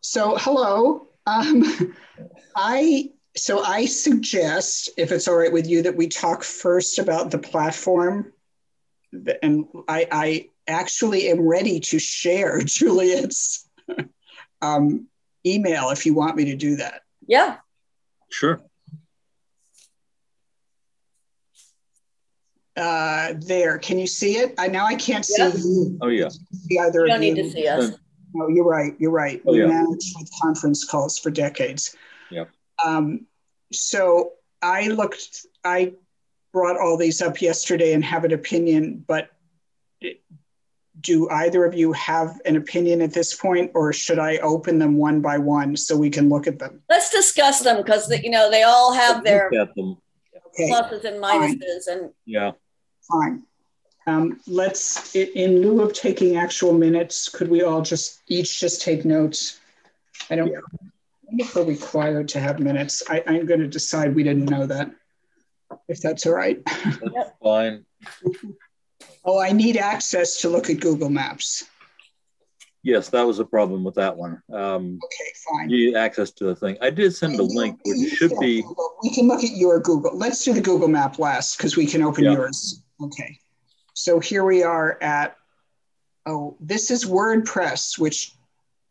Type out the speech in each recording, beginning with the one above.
So, hello. Um, I so I suggest, if it's all right with you, that we talk first about the platform. And I, I actually am ready to share Juliet's um, email if you want me to do that. Yeah. Sure. Uh, there, can you see it? I now I can't see. Yeah. you. Oh, yeah. See either You of don't need you. to see us. No, you're right. You're right. Oh, we yeah. managed with conference calls for decades. Yep. Um, so I looked, I brought all these up yesterday and have an opinion, but do either of you have an opinion at this point, or should I open them one by one so we can look at them? Let's discuss them because you know they all have their Look at. Okay, pluses and minuses, and Yeah. fine. Um, let's, in lieu of taking actual minutes, could we all just each just take notes? I don't, I wonder if we're required to have minutes. I, I'm going to decide we didn't know that, if that's all right. That's fine. Oh, I need access to look at Google Maps. Yes, that was a problem with that one. Um, Okay, fine. you need access to the thing. I did send a link, which should be, We can look at your Google. Let's do the Google map last because we can open Yeah. yours. Okay. So here we are at, oh, this is WordPress, which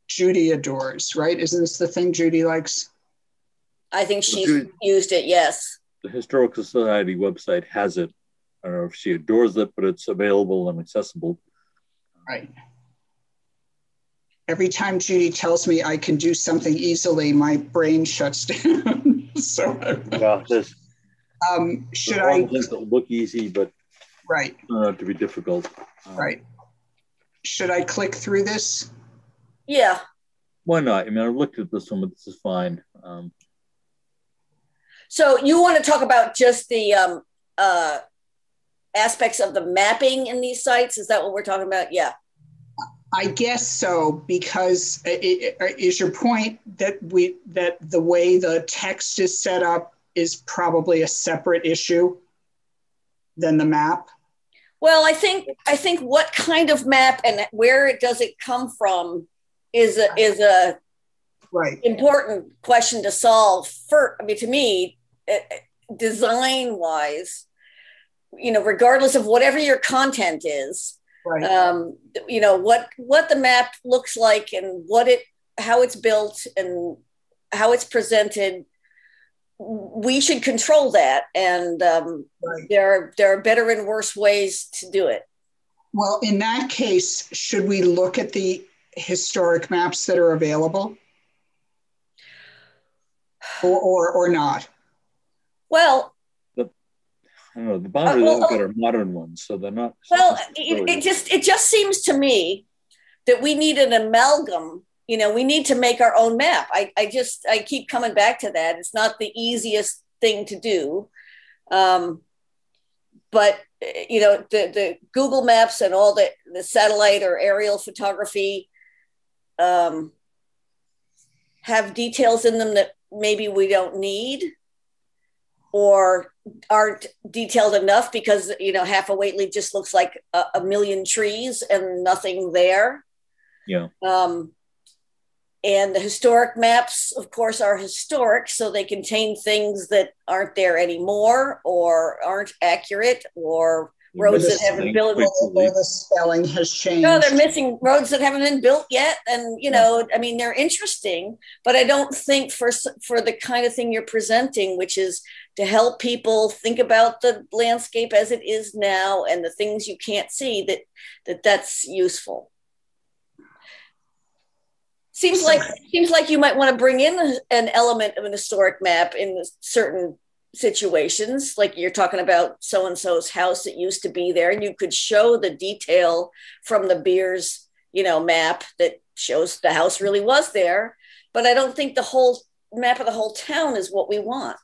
Judy adores, right? Isn't this the thing Judy likes? I think she's Judy- used it. Yes. the Historical Society website has it. I don't know if she adores it, but it's available and accessible. Right. Every time Judy tells me I can do something easily, my brain shuts down. so, Well, there's, um, should there's a lot I? of things that look easy, but Right, turn out to be difficult. Um, right. Should I click through this? Yeah. Why not? I mean, I looked at this one, but this is fine. Um, So you want to talk about just the um, uh, aspects of the mapping in these sites? Is that what we're talking about? Yeah. I guess so, because i- i- is your point that we that the way the text is set up is probably a separate issue than the map? Well, I think I think what kind of map and where it does it come from is a is a Right. important question to solve. For I mean, to me, design wise, you know, regardless of whatever your content is, Right. um, you know what what the map looks like and what it how it's built and how it's presented we should control that and um, right. there are there are better and worse ways to do it Well, in that case, should we look at the historic maps that are available? Or, or, or not? well I don't know. The boundaries well, I look at are modern ones, so they're not. well it, it just it just seems to me that we need an amalgam you know we need to make our own map. I, I just i keep coming back to that. It's not the easiest thing to do. Um, but eh, you know the, the google maps and all the, the satellite or aerial photography um, have details in them that maybe we don't need or aren't detailed enough because you know half a Whately just looks like a, a million trees and nothing there. Yeah. um, and the historic maps, of course, are historic, so they contain things that aren't there anymore or aren't accurate or roads that haven't been built. Or the spelling has changed? No, they're missing roads that haven't been built yet, and you know, I mean, they're interesting, but I don't think for for the kind of thing you're presenting, which is to help people think about the landscape as it is now and the things you can't see that that that's useful. Seems like seems like you might want to bring in an element of an historic map in certain situations like you're talking about so and so's house that used to be there and you could show the detail from the Beers you know map that shows the house really was there but i don't think the whole map of the whole town is what we want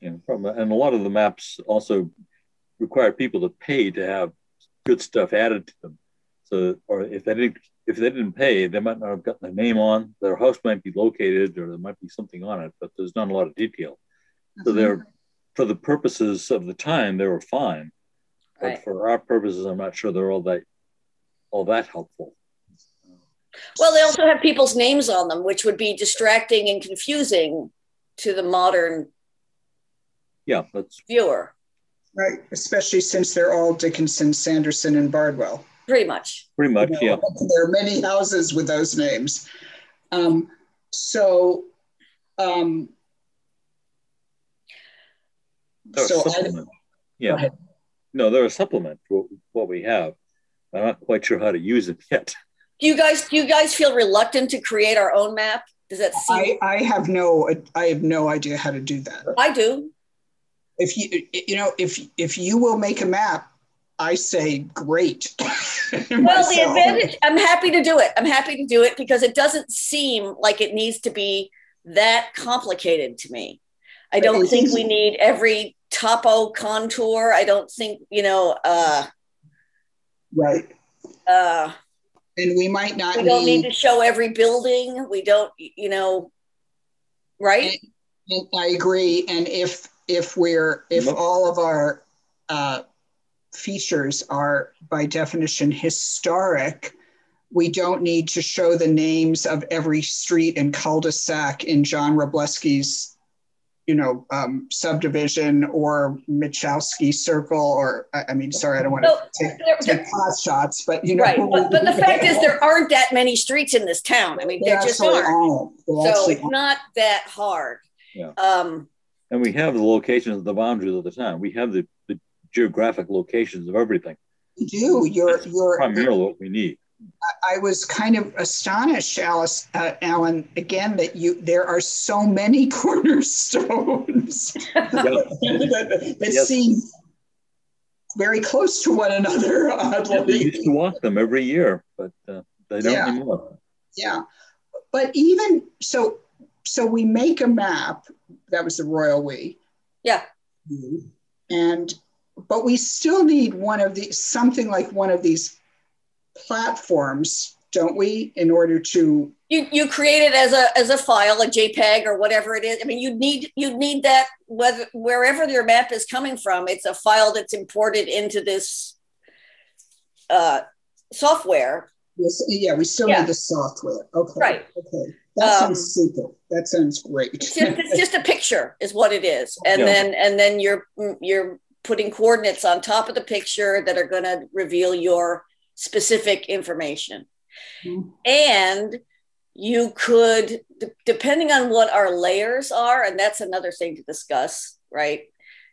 Yeah, and a lot of the maps also require people to pay to have good stuff added to them. So, or if they didn't, if they didn't pay, they might not have gotten their name on. Their house might be located, or there might be something on it, but there's not a lot of detail. So Mhm. they're, for the purposes of the time, they were fine. But Right. for our purposes, I'm not sure they're all that, all that helpful. Well, they also have people's names on them, which would be distracting and confusing to the modern Yeah, that's viewer, Right, especially since they're all Dickinson, Sanderson, and Bardwell. Pretty much. pretty much, You yeah. There are many houses with those names. Um, so, um, They're a so I, supplement. Go Yeah. No, they're a supplement to what we have. I'm not quite sure how to use it yet. Do you guys do you guys feel reluctant to create our own map? Does that seem I, I have no, I have no idea how to do that. I do. If you, you know, if if you will make a map, I say great. Well, the advantage I'm happy to do it. I'm happy to do it because it doesn't seem like it needs to be that complicated to me. I don't it think is- we need every topo contour. I don't think, you know, uh right, uh and we might not we don't need need. to show every building. We don't, you know, right? And I agree. And if if we're if all of our uh, features are by definition historic, we don't need to show the names of every street and cul-de-sac in John Robleski's, you know, um, subdivision or Michalski Circle. Or I, I mean, sorry, I don't want to No, take, There- there- take pot shots, but you know, right. But, but the fact is, there aren't that many streets in this town. I mean, There there just aren't. aren't. So actually it's not that hard. Yeah. Um, And we have the locations of the boundaries of the town. We have the, the geographic locations of everything. You do. You're That's you're primarily what we need. I was kind of astonished, Alice, uh, Alan, again that you there are so many cornerstones that, that Yes. seem very close to one another. Yeah, we used to walk them every year, but uh, they don't Yeah. anymore. yeah. But even so, so we make a map. That was the royal we. Yeah. And but we still need one of these, something like one of these platforms, don't we, in order to you you create it as a as a file, a JPEG or whatever it is. I mean, you need you need that whether wherever your map is coming from, it's a file that's imported into this uh, software. Yes, yeah, we still Yeah. need the software. Okay. Right. Okay. That Um, sounds super. That sounds great. It's just, it's just a picture, is what it is, and Yeah. then and then you're you're putting coordinates on top of the picture that are going to reveal your specific information. Mhm. And you could, d- depending on what our layers are, and that's another thing to discuss, right?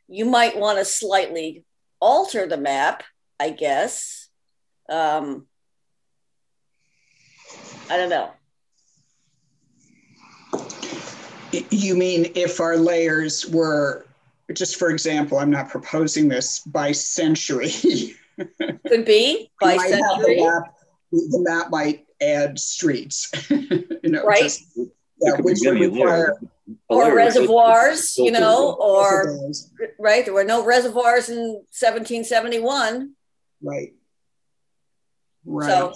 You might want to slightly alter the map, I guess. Um, I don't know. You mean if our layers were, just for example, I'm not proposing this by century. Could be by century. the map. The map might add streets. you know, Right. just- yeah, could which would require or Layers, reservoirs, it- you know, or reservoirs. right. There were no reservoirs in 1771. right, right. So-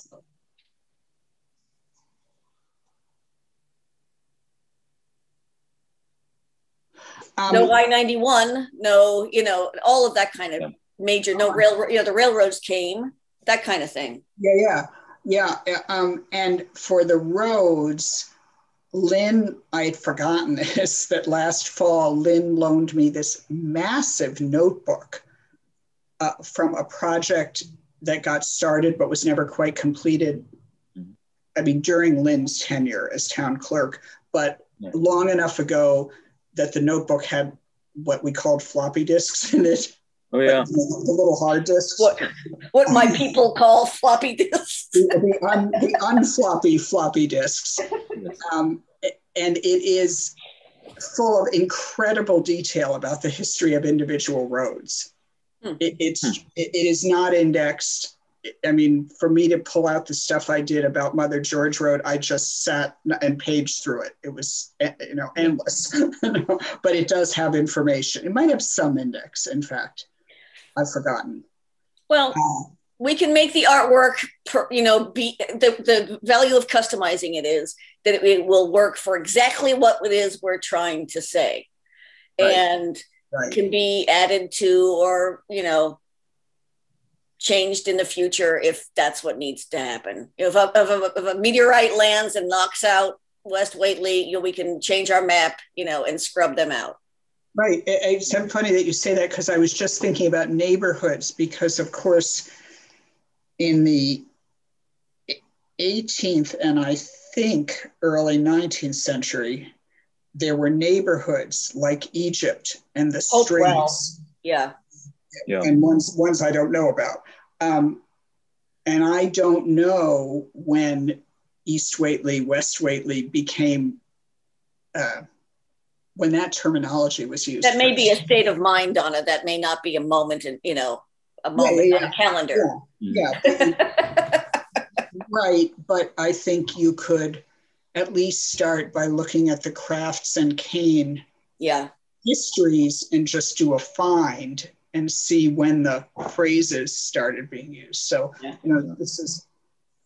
Um, No I 91, no, you know, all of that kind of Yeah. major, no rail, you know, the railroads came, that kind of thing. Yeah, yeah, yeah. yeah, Um, and for the roads, Lynn, I had forgotten this, that last fall, Lynn loaned me this massive notebook uh, from a project that got started but was never quite completed. Mhm. I mean, during Lynn's tenure as town clerk, but Yeah. long enough ago that the notebook had what we called floppy disks in it, Oh yeah, the little hard disks. What what my people call floppy disks. the, the, un, the unfloppy floppy disks. Um, and it is full of incredible detail about the history of individual roads. Hmm. It, it's Hmm. it, it is not indexed. I mean, for me to pull out the stuff I did about Mother George Road, I just sat and paged through it. It was, eh, you know, endless. but it does have information. It might have some index, in fact. I've forgotten. Well, Uh, we can make the artwork, per, you know, be the, the value of customizing it is that it will work for exactly what it is we're trying to say. Right. And right. can be added to or, you know, changed in the future if that's what needs to happen. If a, if a, if a meteorite lands and knocks out West Whately, you know, we can change our map, you know, and scrub them out. Right. It's so funny that you say that because I was just thinking about neighborhoods because, of course, in the 18th and I think early 19th century, there were neighborhoods like Egypt and the Oh, Straits, well. Yeah. Yeah. and ones ones I don't know about. Um, and I don't know when East Whately, West Whately became uh, when that terminology was used. That may be a state of mind, Donna. That may not be a moment in, you know, a moment yeah, on a calendar. yeah, but- right. But I think you could at least start by looking at the crafts and cane yeah. histories and just do a find and see when the phrases started being used. So, Yeah. you know, this is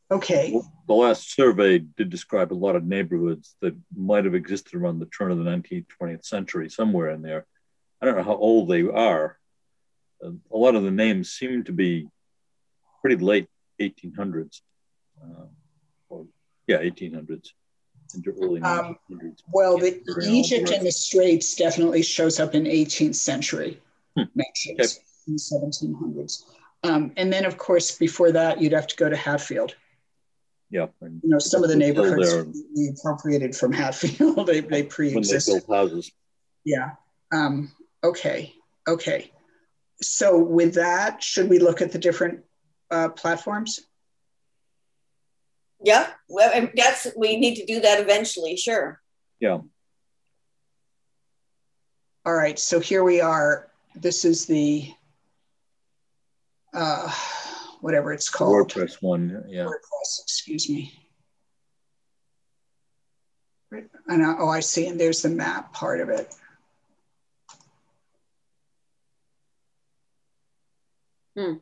okay. The last survey did describe a lot of neighborhoods that might have existed around the turn of the 19th, 20th century, somewhere in there. I don't know how old they are. Uh, a lot of the names seem to be pretty late 1800s. Uh, or, yeah, 1800s into early Um, Well, the Very Egypt and the Straits definitely shows up in 18th century Hmm. mentions in the 1700s. Um, and then, of course, before that, you'd have to go to Hatfield. yeah. And You know, some of the neighborhoods we appropriated from Hatfield. they, they when they pre-existed. built houses. Yeah. Um, okay. Okay. So with that, should we look at the different uh, platforms? Yeah. Well, that's, we need to do that eventually. Sure. Yeah. All right. So here we are. This is the uh, whatever it's called. WordPress one. Yeah. WordPress, excuse me. And I, oh, I see. And there's the map part of it. Hmm.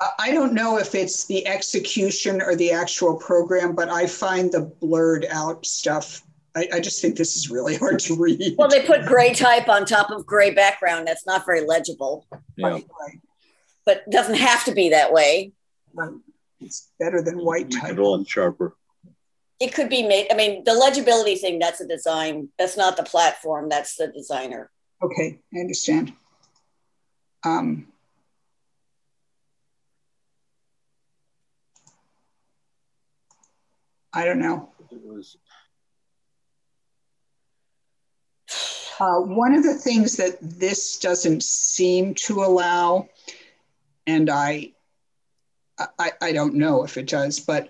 I- I don't know if it's the execution or the actual program, but I find the blurred out stuff. I, I just think this is really hard to read. Well, they put gray type on top of gray background. That's not very legible, Yeah. Right, right, but it doesn't have to be that way. right. It's better than white Make type. it all sharper. It could be made. I mean, the legibility thing, that's a design. That's not the platform. That's the designer. Okay, I understand. Um, I don't know. It was Uh, one of the things that this doesn't seem to allow, and I, I, I don't know if it does, but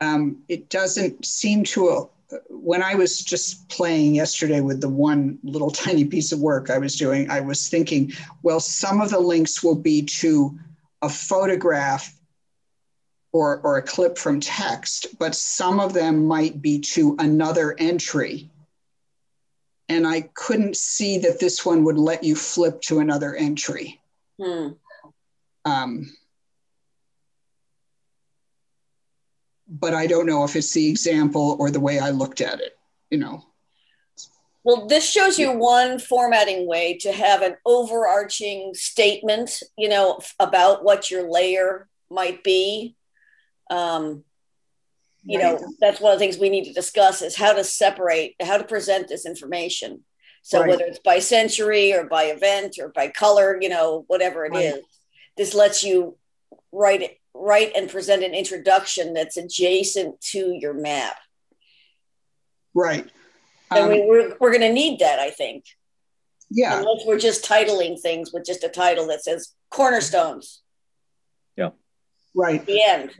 um, it doesn't seem to. Uh, when I was just playing yesterday with the one little tiny piece of work I was doing, I was thinking, well, some of the links will be to a photograph or, or a clip from text, but some of them might be to another entry and I couldn't see that this one would let you flip to another entry. Hmm. Um, but I don't know if it's the example or the way I looked at it, you know. Well, this shows you one formatting way to have an overarching statement, you know, about what your layer might be. Um, you know, that's one of the things we need to discuss is how to separate, how to present this information. So Right. whether it's by century or by event or by color, you know, whatever it is, Right. this lets you write it, write and present an introduction that's adjacent to your map. Right. And Um, we, we're, we're going to need that, I think. yeah. unless we're just titling things with just a title that says cornerstones Yeah. Right. the end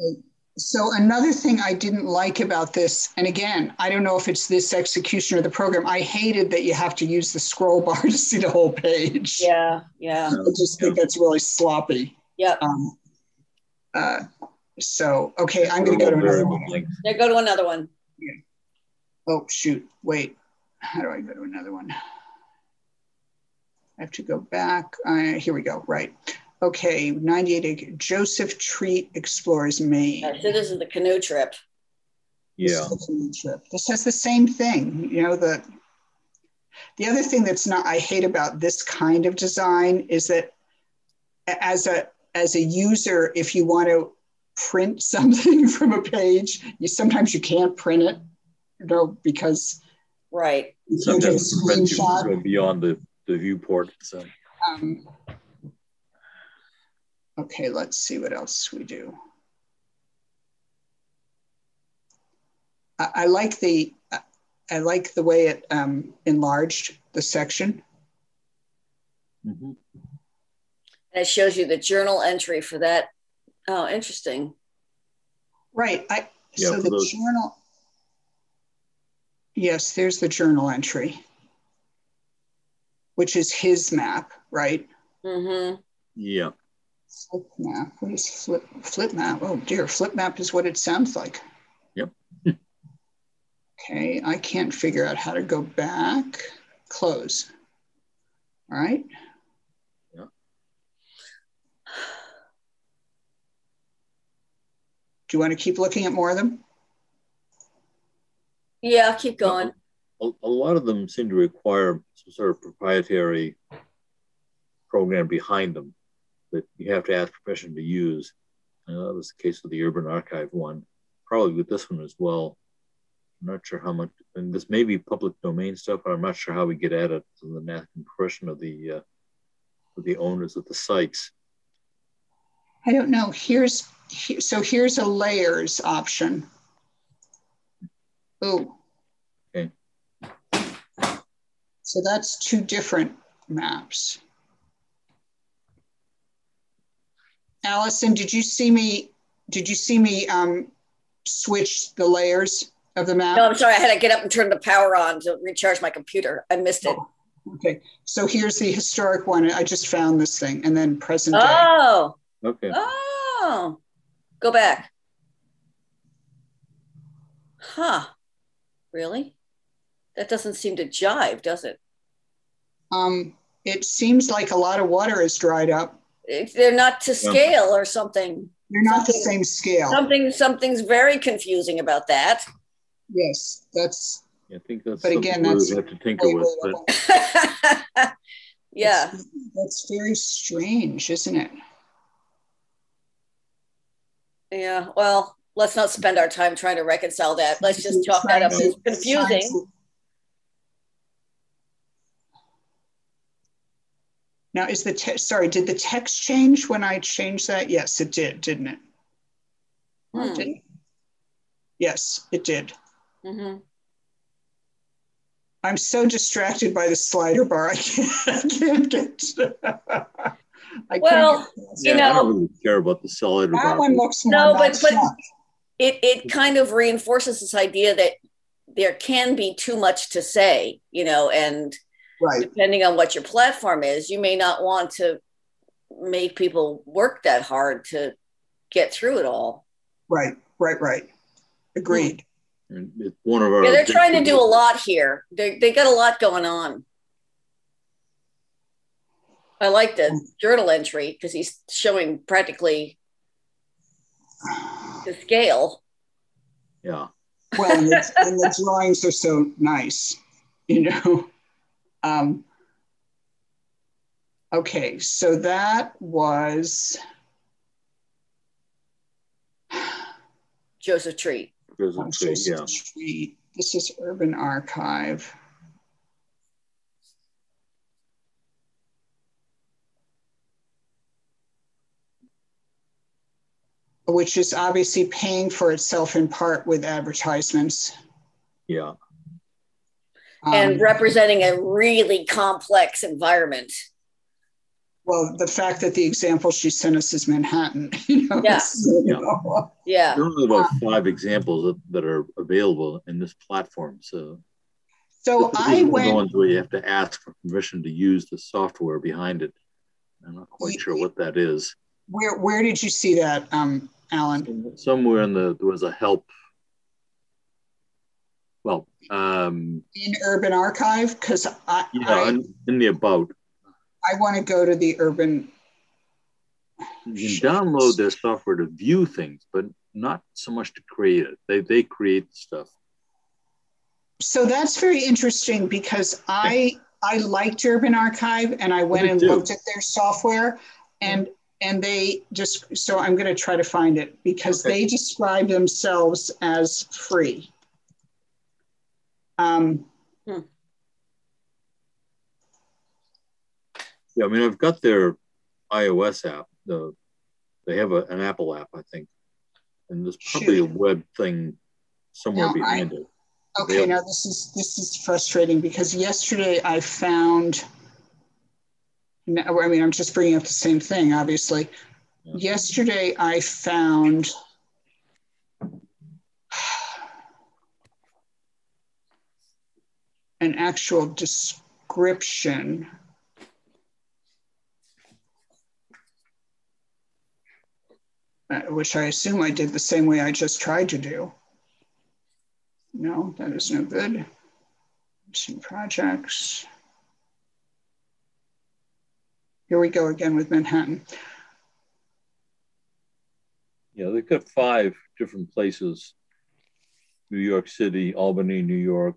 So another thing I didn't like about this, and again, I don't know if it's this execution or the program, I hated that you have to use the scroll bar to see the whole page. yeah yeah I just think that's really sloppy. yep Um, uh, so, okay, I'm going to go to another one. Yeah, go to another one Oh, shoot. Wait. How do I go to another one? I have to go back. Uh, here we go. Right. Okay. 98. Joseph Treat Explores Maine. So this is the canoe trip This Yeah. is canoe trip. This has the same thing. You know, the the other thing that's not I hate about this kind of design is that as a as a user, if you want to print something from a page, you sometimes you can't print it, you know, because right. you can't get a Sometimes the print screenshot. go beyond the, the viewport. So Um, okay, let's see what else we do. I, I like the I like the way it um, enlarged the section. mhm. And it shows you the journal entry for that. Oh, interesting. Right. I Yeah, so the those- journal. Yes, there's the journal entry, which is his map, right? Mm-hmm. yeah. Flip map. What is flip flip map? Oh dear, flip map is what it sounds like. Yep. okay, I can't figure out how to go back. Close. All right. Yeah. Do you want to keep looking at more of them? Yeah, keep going. A, a lot of them seem to require some sort of proprietary program behind them that you have to ask permission to use. And that was the case with the Urban Archive one, probably with this one as well. I'm not sure how much, and this may be public domain stuff, but I'm not sure how we get at it other the asking permission of the uh, of the owners of the sites. I don't know. Here's he- so here's a layers option. Oh. Okay. So that's two different maps. Allison, did you see me? Did you see me um, switch the layers of the map? No, I'm sorry. I had to get up and turn the power on to recharge my computer. I missed it. Okay, so here's the historic one. I just found this thing, and then present day. Oh, Okay. oh. Go back. Huh. Really? That doesn't seem to jive, does it? Um, it seems like a lot of water has dried up. If they're not to scale or something. They're not the same scale. Something something's very confusing about that. Yes, that's I think that's But again, that's would have to tinker way, with. But yeah. That's, that's very strange, isn't it? Yeah. Well, let's not spend our time trying to reconcile that. Let's just chalk that up as Trying to- confusing. Now, is the text, sorry, did the text change when I changed that? Yes, it did, didn't it? Or Hmm. did it? Yes, it did. hmm I'm so distracted by the slider bar. I can't, I can't get. I Well, can't get past you it. yeah, I know- don't really care about the solid. that bar. one looks more No, but- but- up. It it kind of reinforces this idea that there can be too much to say, you know, and right. depending on what your platform is, you may not want to make people work that hard to get through it all. Right, right, right. Agreed. Hmm. And it's one of our. Yeah, they're trying to do a lot here. They they got a lot going on. I like the hmm. journal entry because he's showing practically the scale. Yeah. Well, and the, and the drawings are so nice, you know. Um, okay, so that was Joseph Treat. There's a tree, Joseph yeah. Street. This is Urban Archive. Which is obviously paying for itself in part with advertisements. Yeah. And Um, representing a really complex environment. Well, the fact that the example she sent us is Manhattan, you know, Yeah. it's, you know, Yeah. There are only about five examples that, that are available in this platform. So So I one of the went, ones where you have to ask for permission to use the software behind it. I'm not quite sure what that is. where, where did you see that, um, Alan? Somewhere in the there was a help. Well, um, In Urban Archive? Because I, yeah, I, in, in the about, I want to go to the Urban, you can download their software to view things, but not so much to create it. They they create stuff. so that's very interesting because I, I liked Urban Archive and I went and looked at their software and and they just so I'm going to try to find it because Okay. they describe themselves as free. Um, Yeah, I mean, I've got their iOS app. The they have a, an Apple app, I think, and there's probably a web thing somewhere No, I- behind it. okay, Yeah. now this is this is frustrating because yesterday I found. I mean, I'm just bringing up the same thing, obviously. Yeah. Yesterday I found. An actual description. uh, which I assume I did the same way I just tried to do. No, that is no good. Mission projects. Here we go again with Manhattan. Yeah, they've got five different places: New York City, Albany, New York,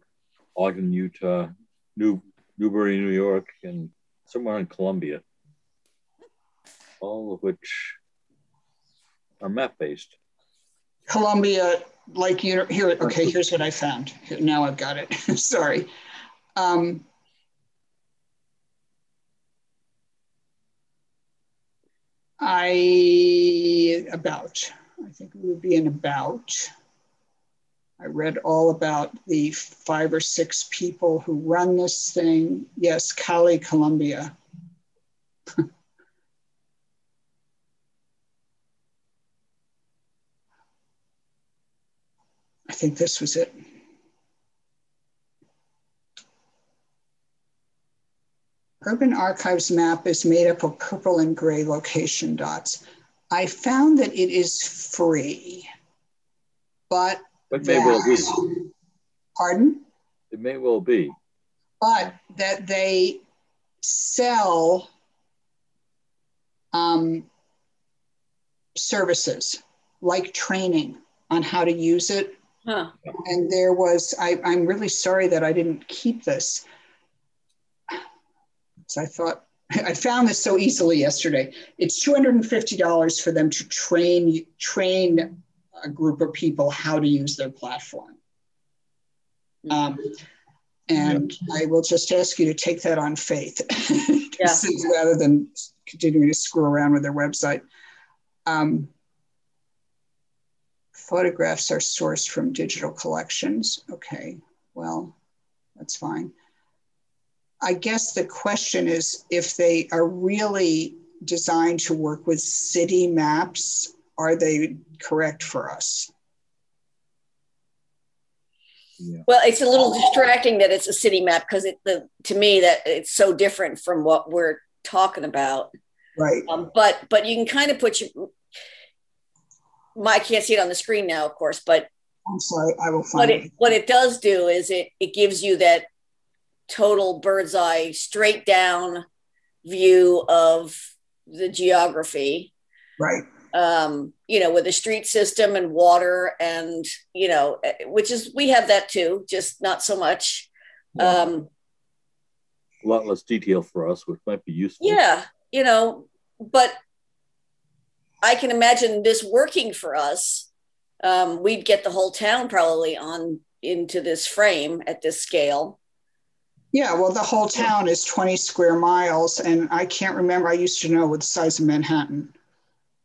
Ogden, Utah, New Newburgh, New York, and somewhere in Colombia. All of which are map based. Colombia, like you here. Okay, here's what I found. Now I've got it. Sorry. Um, I about. I think it would be an about. I read all about the five or six people who run this thing. Yes, Cali, Colombia. I think this was it. Urban Archives map is made up of purple and gray location dots. I found that it is free, but But may well be. pardon? It may well be. but that they sell um, services like training on how to use it. Huh. And there was, I, I'm really sorry that I didn't keep this. So I thought, I found this so easily yesterday. It's $250 for them to train train a group of people how to use their platform. Um, and I will just ask you to take that on faith Yeah. rather than continuing to screw around with their website. Um, photographs are sourced from digital collections. Okay, well, that's fine. I guess the question is if they are really designed to work with city maps, are they correct for us? Yeah. Well, it's a little distracting that it's a city map because it the to me that it's so different from what we're talking about. Right. Um, but but you can kind of put your. I can't see it on the screen now, of course, but I'm sorry, I will what find it it. what it does do is it it gives you that total bird's eye, straight down view of the geography. Right. Um, you know, with a street system and water and, you know, eh, which is, we have that too, just not so much. Um, A lot less detail for us, which might be useful. yeah, you know, but I can imagine this working for us. Um, we'd get the whole town probably on into this frame at this scale. Yeah, well, the whole town is 20 square miles, and I can't remember. I used to know what the size of Manhattan.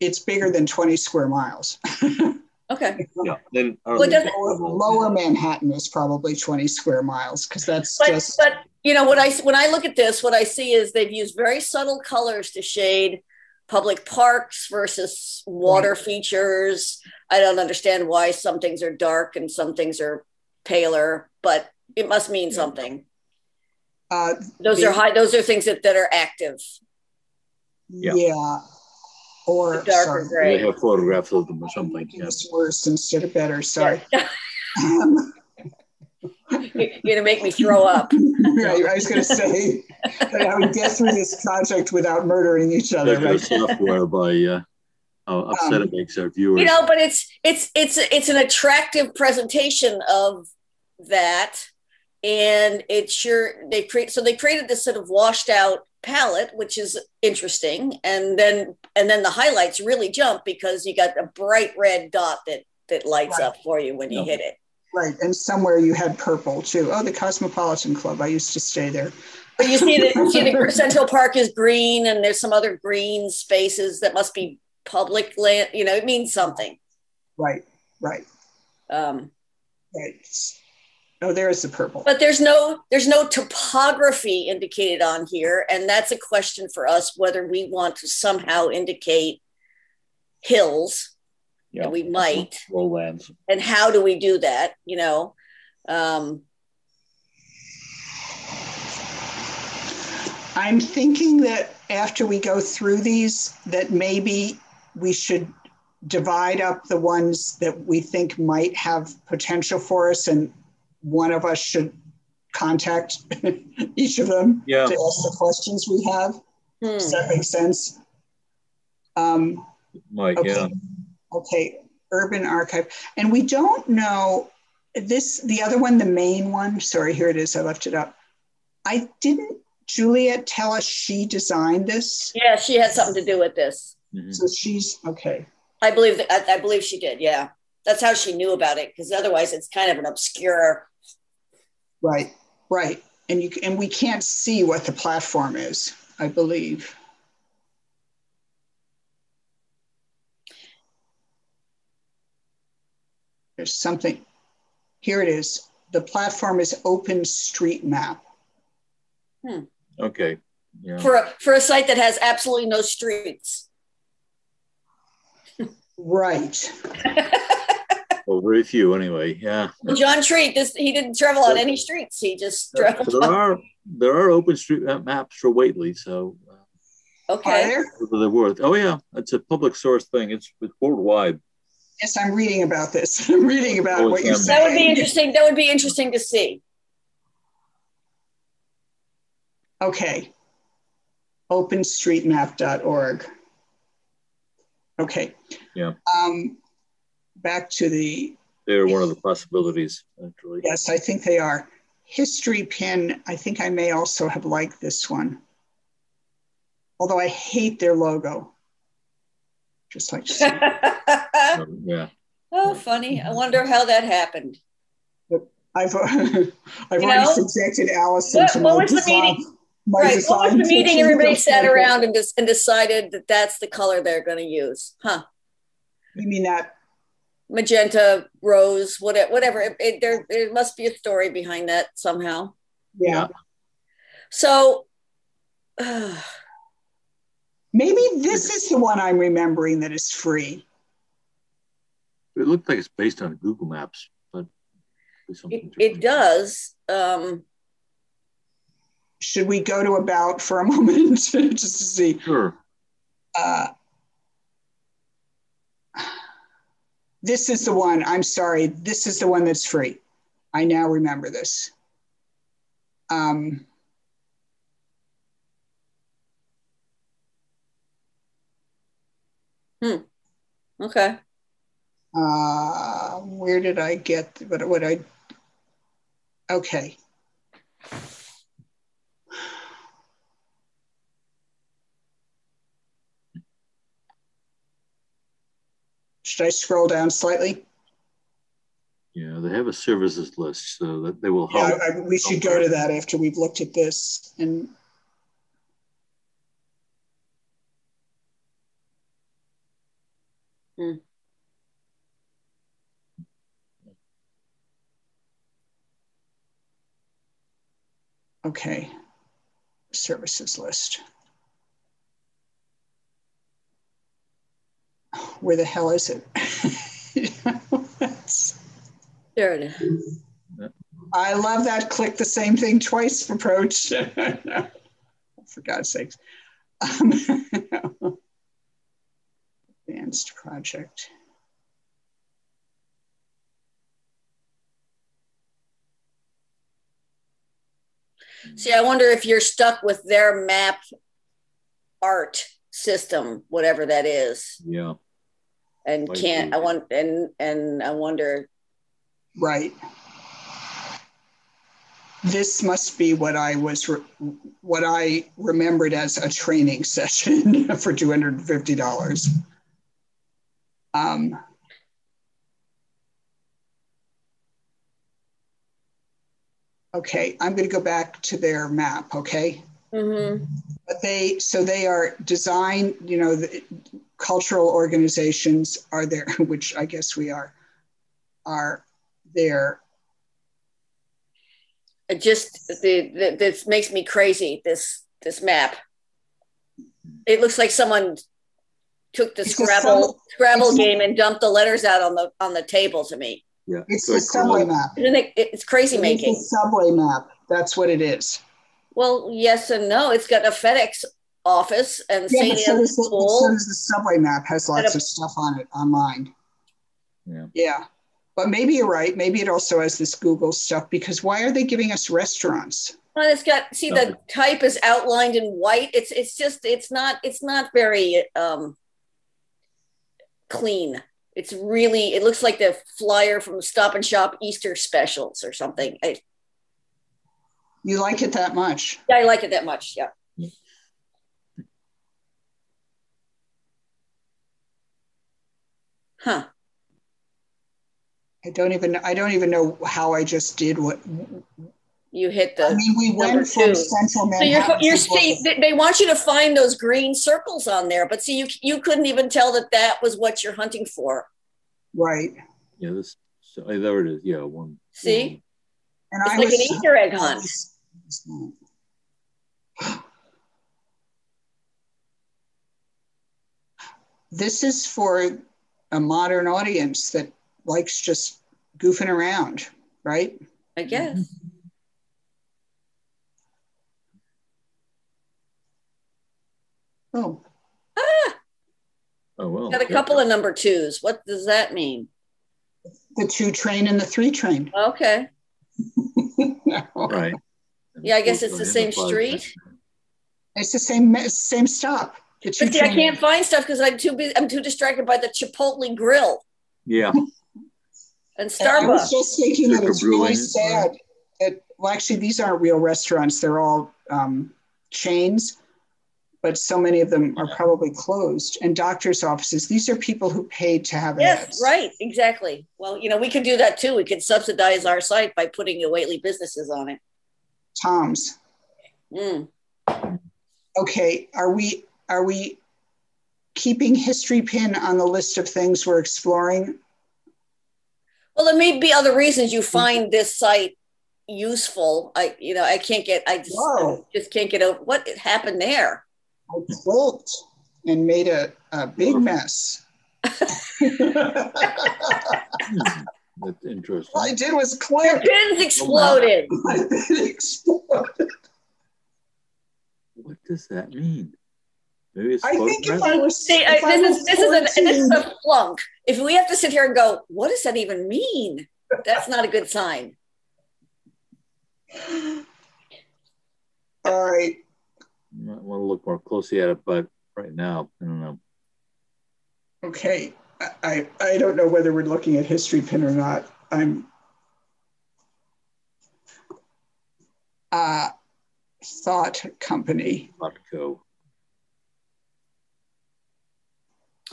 It's bigger than 20 square miles. Okay. Yeah. Then I Well, doesn't- lower, lower Manhattan is probably 20 square miles because that's But, just but you know what I when I look at this, what I see is they've used very subtle colors to shade public parks versus water features. I don't understand why some things are dark and some things are paler, but it must mean Yeah. something. uh, Those The- are high. Those are things that, that are active. yeah. Yeah. Or The darker sorry, they have photographs of them or something. making Yeah. this worse instead of better. Sorry. Yeah. Um, You're gonna make me throw up. right, I was going to say that I would get through this project without murdering each other. Right? software by uh, how upset Um, it makes our viewers. You know, but it's it's it's it's an attractive presentation of that, and it sure they create so they created this sort of washed out palette, which is interesting, and then and then the highlights really jump because you got a bright red dot that that lights Right. up for you when you Yeah. hit it. Right, and somewhere you had purple too. Oh, the Cosmopolitan Club. I used to stay there. But you see that see the Central Park is green, and there's some other green spaces that must be public land. You know, it means something. Right, right, Um, right. Oh, there's the purple. but there's no there's no topography indicated on here, and that's a question for us whether we want to somehow indicate hills. Yeah. We might. Lowlands. and how do we do that you know um, I'm thinking that after we go through these, that maybe we should divide up the ones that we think might have potential for us, and one of us should contact each of them Yeah. to ask the questions we have. hmm. Does that make sense? Um, Mike, Okay. yeah. Okay, Urban Archive. And we don't know this, the other one, the main one. Sorry, here it is. I left it up. I didn't Juliet tell us she designed this? yeah she had something to do with this Mhm. So she's okay. i believe that I, I believe she did yeah that's how she knew about it because otherwise it's kind of an obscure Right, right. And you and we can't see what the platform is, I believe. There's something. Here it is. The platform is open street OpenStreetMap. Hmm. Okay. Yeah. for a, for a site that has absolutely no streets Right. Well, very few anyway. Yeah. well, john treat this he didn't travel on any streets he just traveled there on, are there are open street maps for Whately, so uh, Are okay there? they're worth. Oh yeah, it's a public source thing. It's, it's worldwide. Yes, I'm reading about this. I'm reading about Oh, what you're it's, um, that would be saying. interesting that would be interesting to see Okay. OpenStreetMap.org. Okay. Yeah. Um, back to the They're one of the possibilities, actually. Yes, I think they are. Historypin, I think I may also have liked this one. Although I hate their logo. Just like to say. So, um, yeah. oh funny i wonder how that happened I've I've already know? subjected Allison What- to what my was the meeting? my right what was the meeting everybody sat around and, des- and decided that that's the color they're going to use huh You mean that? Magenta rose whatever whatever it, it, there, there must be a story behind that somehow Yeah. so Maybe this is the one I'm remembering that is free. It looked like it's based on Google Maps, but it, it does um Should we go to about for a moment just to see? Sure. Uh, this is the one. I'm sorry. This is the one that's free. I now remember this. Um, okay uh, where did I get what? What I? Okay. Should I scroll down slightly? Yeah, they have a services list, so that they will Yeah, help. I, we should go to that after we've looked at this and. Hmm. Okay, services list. Where the hell is it? there it is I love that click the same thing twice approach. For God's sakes. Um, advanced project. see i wonder if you're stuck with their map art system whatever that is Yeah. And Might can't be. i want and and i wonder Right. this must be what I was, re- what I remembered as a training session for two hundred and fifty dollars. Um, okay, I'm going to go back to their map. Okay. Mm-hmm. But they, so they are design, you know, the cultural organizations are there, which I guess we are, are there. It just the, the this makes me crazy. This this map. It looks like someone took the It's Scrabble sub- Scrabble game and dumped the letters out on the on the table to me. Yeah. It's so the subway map. Isn't it? It's crazy It's making. the subway map. That's what it is. Well, yes and no. It's got a FedEx office and Yeah, St. so Anne's does, the, so School. does the subway map has lots a- of stuff on it online. Yeah. Yeah. But maybe you're right. Maybe it also has this Google stuff because why are they giving us restaurants? Well, it's got see the type is outlined in white. It's it's just it's not it's not very um clean. It's really it looks like the flyer from Stop and Shop Easter specials or something. I, You like it that much? yeah, I like it that much. Yeah. Huh. I don't even I don't even know how I just did what You hit the. I mean we went from two. central So you're, you're see, they they want you to find those green circles on there, but see, you you couldn't even tell that that was what you're hunting for. right. Yeah. This. So there it is. Yeah. One. See? And It's I like was an Easter egg I hunt. was- This is for a modern audience that likes just goofing around, right? I guess. Oh, Oh well. Got a couple of number twos. What does that mean? the two train and the three train. Okay. Right. Yeah, I guess it's the same street. It's the same same stop. The two But see, I can't find stuff because I'm too busy. I'm too distracted by the Chipotle grill Yeah. and And I was Starbucks. just thinking that it's really sad that well, actually, these aren't real restaurants; they're all um, chains. But so many of them are probably closed. And doctors' offices; these are people who paid to have it. Yes, ads. right, exactly. Well, you know, we could do that too. We could subsidize our site by putting the Whately businesses on it. Tom's. Mm. Okay, are we are we keeping Historypin on the list of things we're exploring? Well, there may be other reasons you find this site useful. I, you know, I can't get. I just, Whoa. just can't get over what happened there. I clicked and made a, a big mess. That's interesting. All I did was Your pins exploded. It exploded. What does that mean? Maybe it's I think if? I was, See, I, if I this was is this is a this is a flunk. If we have to sit here and go, what does that even mean? That's not a good sign. All right. Might want to look more closely at it, but right now, I don't know. Okay. I, I I don't know whether we're looking at Historypin or not. I'm uh thought company. Botco.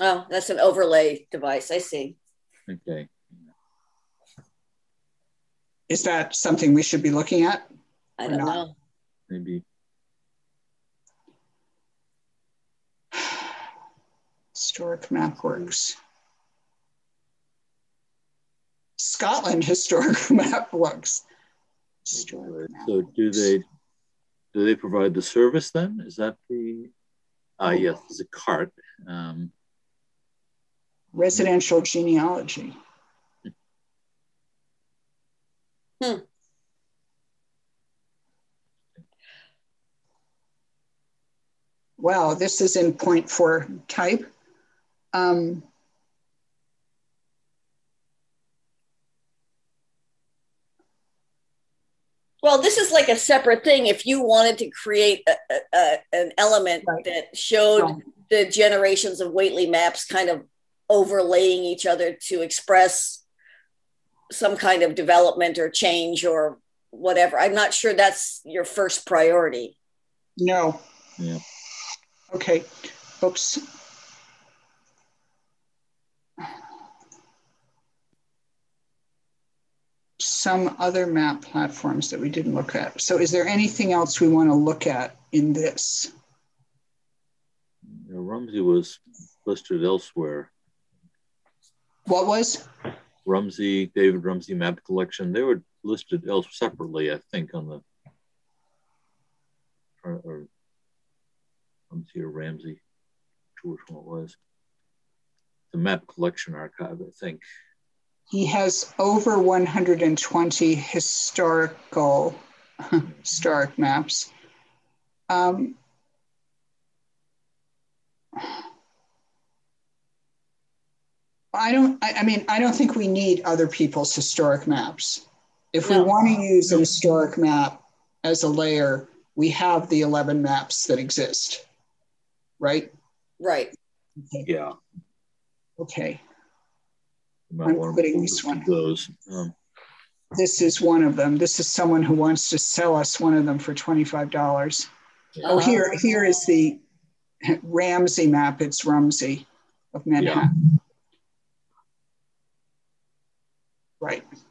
Oh, that's an overlay device. I see. Okay. Is that something we should be looking at? I don't not. know. Maybe. Historic map works. Scotland historic map works. Historic map So do they do they provide the service then? Is that the ah yes, there's a cart. Um, residential genealogy. Hmm. Wow, this is in point four type. Um, Well, this is like a separate thing. If you wanted to create a, a, an element Right. that showed Right. the generations of Whately maps kind of overlaying each other to express some kind of development or change or whatever. I'm not sure that's your first priority. No. Yeah. Okay. Oops. Some other map platforms that we didn't look at. So is there anything else we want to look at in this? Yeah, Rumsey was listed elsewhere. What was? Rumsey, David Rumsey map collection. They were listed else separately, I think, on the or, or Rumsey or Ramsey, which one it was. The map collection archive, I think. He has over 120 historical historic maps. Um, I don't, I, I, mean, I don't think we need other people's historic maps. If no. we want to use a historic map as a layer, we have the 11 maps that exist, right? Right. Okay. Yeah. Okay. I'm putting this one. Those. Um, this is one of them. This is someone who wants to sell us one of them for $25. Yeah. Oh, here, here is the Ramsey map. It's Rumsey of Manhattan.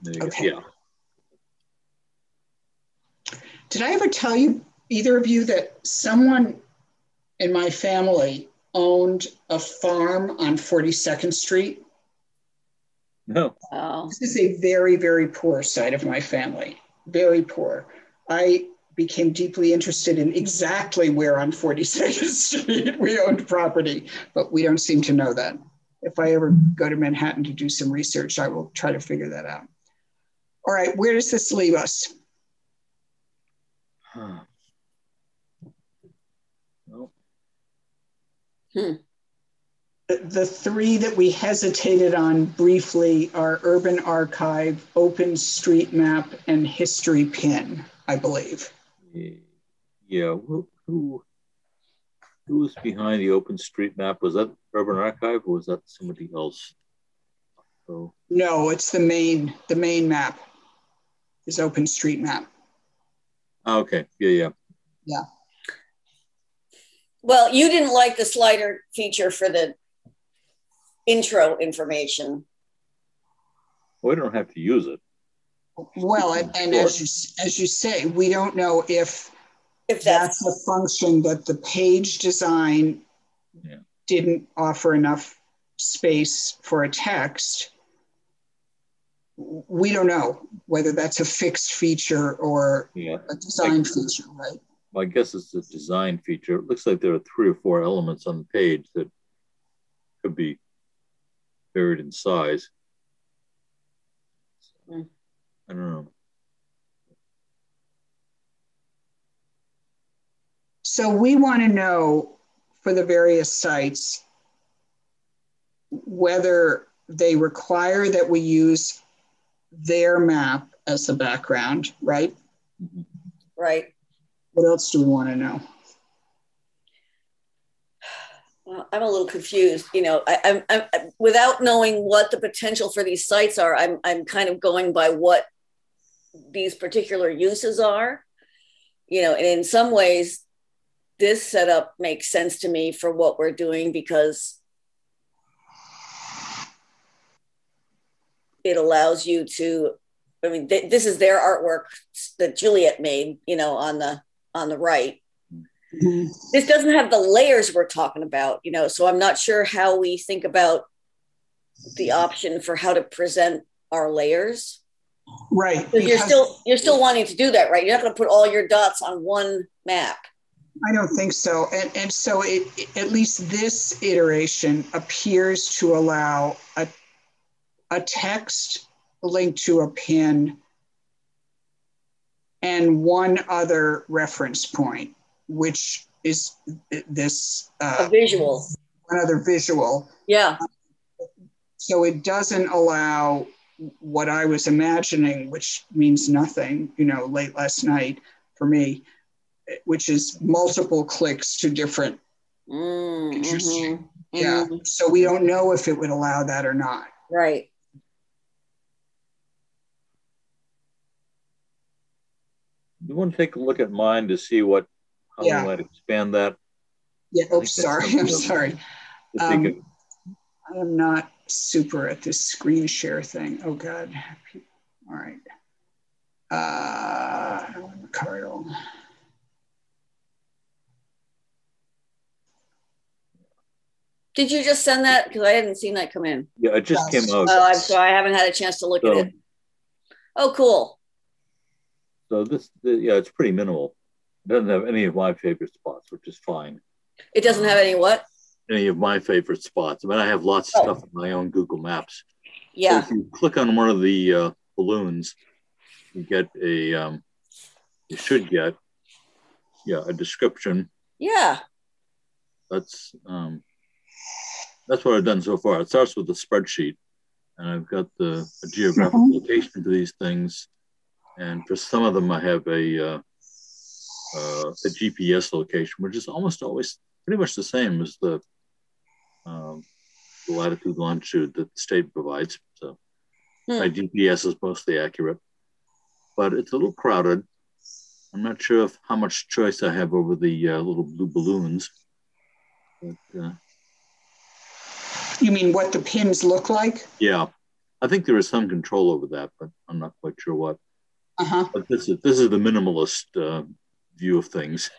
Yeah. Right. Okay. Yeah. Did I ever tell you, either of you, that someone in my family owned a farm on 42nd Street? No. Oh. This is a very, very poor side of my family. Very poor. I became deeply interested in exactly where on 42nd Street we owned property, but we don't seem to know that if I ever go to Manhattan to do some research, I will try to figure that out. All right, where does this leave us? Huh. Well. Hmm. The, the three that we hesitated on briefly are Urban Archive, Open Street Map, and Historypin, I believe. Yeah, who, who who was behind the open street map? Was that Urban Archive or was that somebody else? So no, it's the main the main map is Open Street Map. Oh, okay. Yeah, yeah. Yeah. Well, you didn't like the slider feature for the intro information. We don't have to use it. Well, and, and as you as you say, we don't know if if that's, that's a function that the page design yeah. didn't offer enough space for a text we don't know whether that's a fixed feature or yeah. a design feature right i guess it's a design feature it looks like there are three or four elements on the page that could be varied in size mm. i don't know So we want to know for the various sites whether they require that we use their map as the background, right? Right. What else do we want to know? Well, I'm a little confused. You know, I, am without knowing what the potential for these sites are. I'm I'm kind of going by what these particular uses are. You know, and in some ways, this setup makes sense to me for what we're doing because it allows you to i mean th- this is their artwork that juliet made you know on the on the right. Mm-hmm. this doesn't have the layers we're talking about you know so i'm not sure how we think about the option for how to present our layers. Right. You're still you're still wanting to do that right? You're not going to put all your dots on one map. I don't think so. And, and so it, at least this iteration appears to allow a, a text linked to a pin and one other reference point, which is this uh, a visual. One other visual. Yeah. So it doesn't allow what I was imagining, which means nothing, you know, late last night for me which is multiple clicks to different mm, mm-hmm, yeah mm-hmm. so we don't know if it would allow that or not right you want to take a look at mine to see what how Yeah. we might expand that. Yeah, I oh, sorry, I'm sorry. Um, it- I am not super at this screen share thing. Oh God. All right. Uh, Alan Ricardo. Did you just send that? Because I hadn't seen that come in. yeah, it just Yes. came out. Oh, I'm sorry. I haven't had a chance to look So- at it. Oh, cool. So this, the, yeah, it's pretty minimal. It doesn't have any of my favorite spots, which is fine. It doesn't have any what? Any of my favorite spots. I mean, I have lots of Oh. stuff in my own Google Maps. So Yeah. if you click on one of the uh, balloons, you get a, um, you should get, yeah, a description. Yeah. That's um, that's what I've done so far. It starts with a spreadsheet, and I've got the a geographic Mhm. location for these things, and for some of them, I have a uh, uh, a GPS location, which is almost always pretty much the same as the um, the latitude longitude that the state provides. So Hmm. my GPS is mostly accurate, but it's a little crowded. I'm not sure if how much choice I have over the uh, little blue balloons. But uh, You mean what the pins look like? yeah, I think there is some control over that, but I'm not quite sure what. Uh huh. But this is this is the minimalist uh, view of things.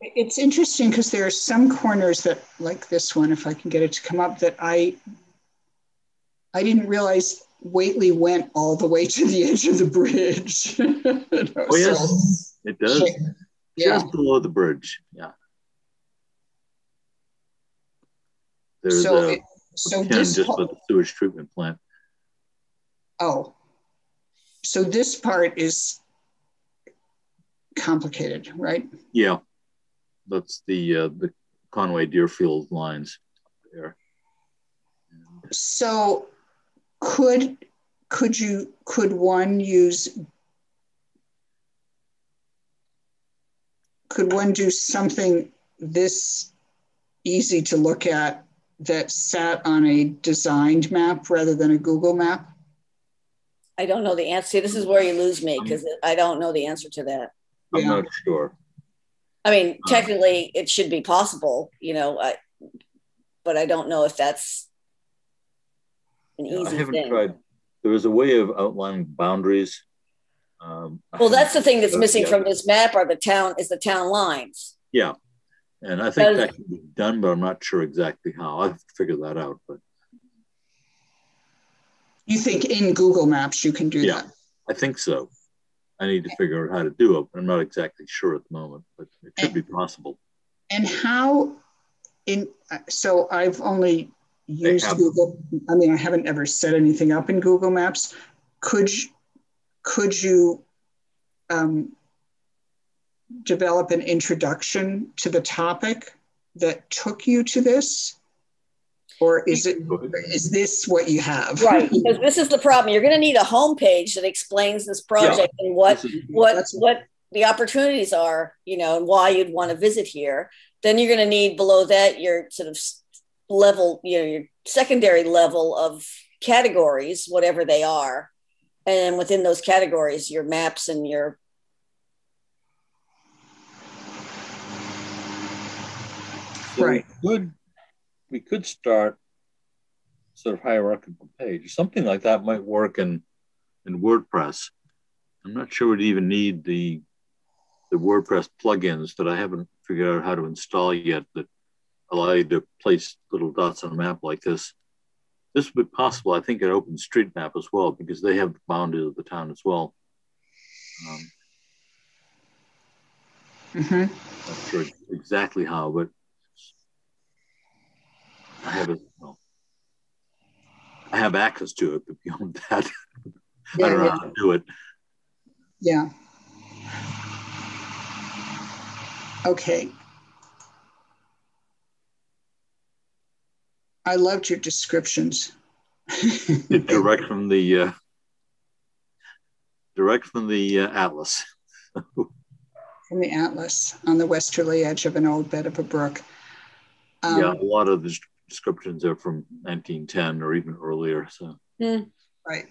It's interesting because there are some corners that, like this one, if I can get it to come up, that I I didn't realize Whately went all the way to the edge of the bridge. Oh yes, it does. yeah. Just below the bridge. Yeah. There's So, a, it, so this just for the sewage treatment plant. oh, so this part is complicated, right? Yeah, that's the uh, the Conway Deerfield lines there. So could could you could one use could one do something this easy to look at that sat on a designed map rather than a Google map? I don't know the answer. See, this is where you lose me because I don't know the answer to that. I'm not sure. I mean, Uh. technically, it should be possible, you know, I, but I don't know if that's an Yeah, I haven't thing. tried. There is a way of outlining boundaries. Um, Well, that's the thing that's missing Yeah. from this map are the town is the town lines. Yeah, and I think that can be done, but I'm not sure exactly how. I've figured that out, but You think in Google Maps you can do Yeah. that? I think so. I need to figure out how to do it. I'm not exactly sure at the moment, but it should be possible. And how in so I've only used Google. I mean, I haven't ever set anything up in Google Maps. Could you, could you um, develop an introduction to the topic that took you to this, or is it is this what you have? Right. Because this is the problem. You're going to need a homepage that explains this project and what what That's- what the opportunities are, you know, and why you'd want to visit here. Then you're going to need below that your sort of level, you know, your secondary level of categories, whatever they are, and within those categories, your maps and your Right. We could, we could start sort of hierarchical page. Something like that might work in, in WordPress. I'm not sure we'd even need the, the WordPress plugins that I haven't figured out how to install yet that allow you to place little dots on a map like this. This would be possible, I think, at OpenStreetMap as well, because they have the boundaries of the town as well. Um, Mhm. not sure exactly how, but I have it. Well, I have access to it, but beyond that, I don't know Yeah, how to do it. yeah. Okay. I loved your descriptions. direct from the uh, direct from the uh, atlas. from the atlas on the westerly edge of an old bed of a brook. Um, yeah, a lot of the descriptions are from 1910 or even earlier. So hmm. Right.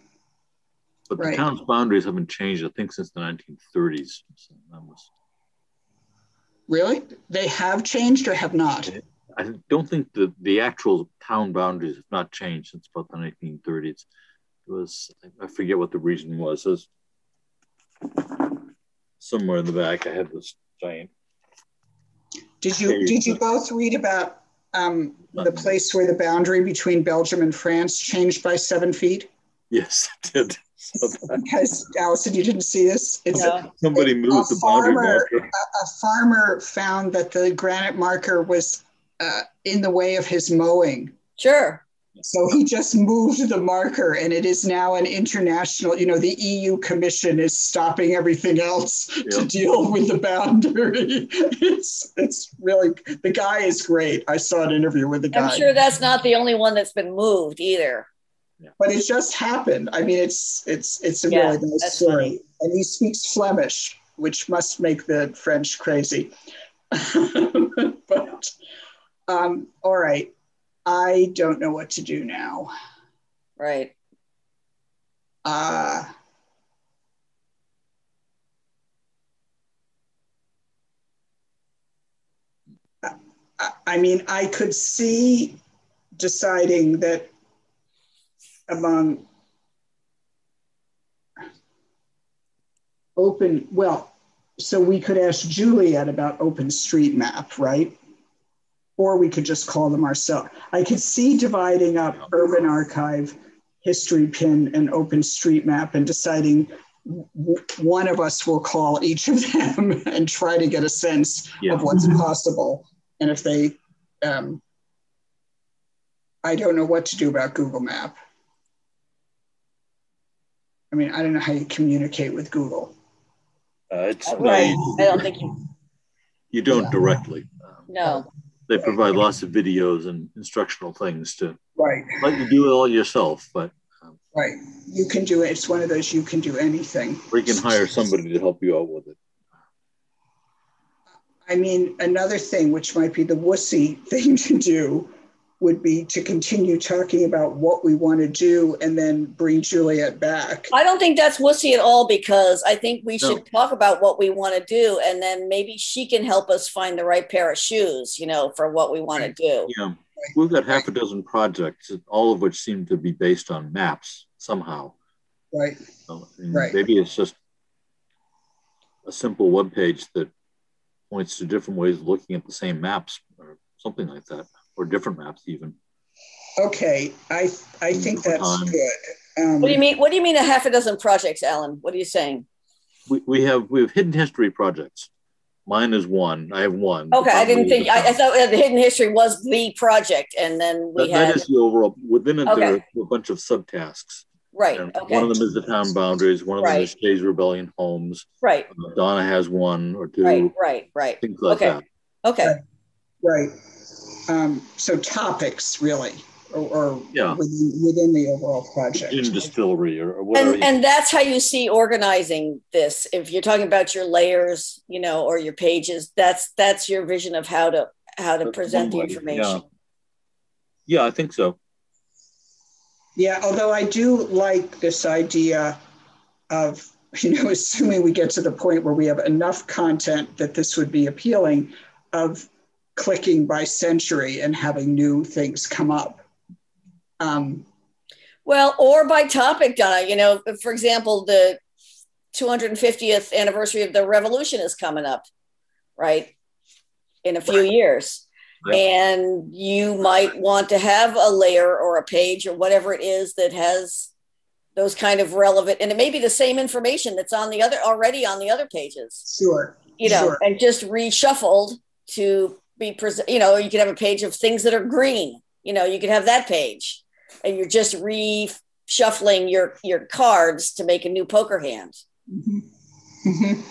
But the Right. town's boundaries haven't changed, I think, since the 1930s. So that was, Really? They have changed or have not? I don't think the, the actual town boundaries have not changed since about the 1930s. It was, I forget what the reason was. It was somewhere in the back, I had this giant. Did you did you both read about um, the place where the boundary between Belgium and France changed by seven feet? Yes, it did. Because Allison, you didn't see this. It's No. somebody moved the boundary farmer- marker. a farmer found that the granite marker was uh, in the way of his mowing. Sure. So he just moved the marker, and it is now an international. You know, the EU Commission is stopping everything else to deal with the boundary. It's it's really the guy is great. I saw an interview with the guy, I'm sure that's not the only one that's been moved either. but it just happened. I mean, it's it's it's a Yeah, really nice story, funny. and he speaks Flemish, which must make the French crazy. but um, all right, I don't know what to do now. Right. Uh, I- mean, I could see deciding that among open, well, so we could ask Juliet about OpenStreetMap, right? Or we could just call them ourselves. I could see dividing up Urban Archive, Historypin, and OpenStreetMap and deciding w- one of us will call each of them and try to get a sense Yeah. of what's possible. And if they, um, I don't know what to do about Google Map. I mean, I don't know how you communicate with Google. Uh, it's Right. no, I don't think you. you don't Yeah. directly. Um, No. They provide lots of videos and instructional things to Right, let you do it all yourself, but um, right. You can do it. It's one of those you can do anything. or you can hire somebody to help you out with it. I mean, another thing, which might be the wussy thing to do, would be to continue talking about what we want to do and then bring Juliet back. I don't think that's wussy at all because I think we No. should talk about what we want to do and then maybe she can help us find the right pair of shoes, you know, for what we want to do. Yeah, we've got half a dozen projects, all of which seem to be based on maps somehow. Right. So, Right. Maybe it's just a simple web page that points to different ways of looking at the same maps or something like that, or different maps even. Okay. I I think that's Time. good. Um, What do you mean? What do you mean a half a dozen projects, Alan? What are you saying? We, we have we have hidden history projects. Mine is one. I have one. Okay, I didn't think I, I thought the hidden history was the project, and then we that had is the overall. Within it, there are a bunch of subtasks. right. Okay, One of them is the town boundaries. One of them is Shays Rebellion Homes. right, Uh, Donna has one or two. right, right, right. Things like Okay. that. Okay, right. Um, so topics really, or, or Yeah. within, within the overall project. In distillery or, or whatever. and and that's how you see organizing this. If you're talking about your layers, you know, or your pages, that's that's your vision of how to how to That's present the information. Yeah. yeah, I think so. Yeah, although I do like this idea of, you know, assuming we get to the point where we have enough content that this would be appealing, of clicking by century and having new things come up. Um, Well, or by topic, Donna. You know, for example, the 250th anniversary of the revolution is coming up, right? In a few years. Yeah. And you might want to have a layer or a page or whatever it is that has those kind of relevant, and it may be the same information that's on the other already on the other pages, sure. you know, Sure. and just reshuffled to be present. You know, you could have a page of things that are green. You know, you could have that page, and you're just reshuffling your your cards to make a new poker hand. Mhm. Mhm.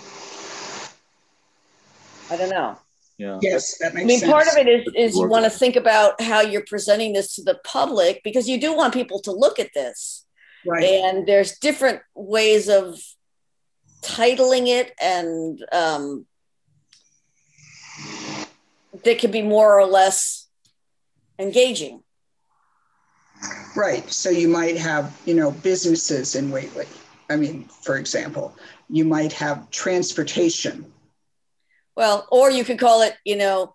I don't know. Yeah. Yes, that makes I mean, sense. part of it is is you want to think about how you're presenting this to the public because you do want people to look at this, right. and there's different ways of titling it and um, that could be more or less engaging. Right. So you might have, you know, businesses in Whately. I mean, for example, you might have transportation. Well, or you could call it, you know,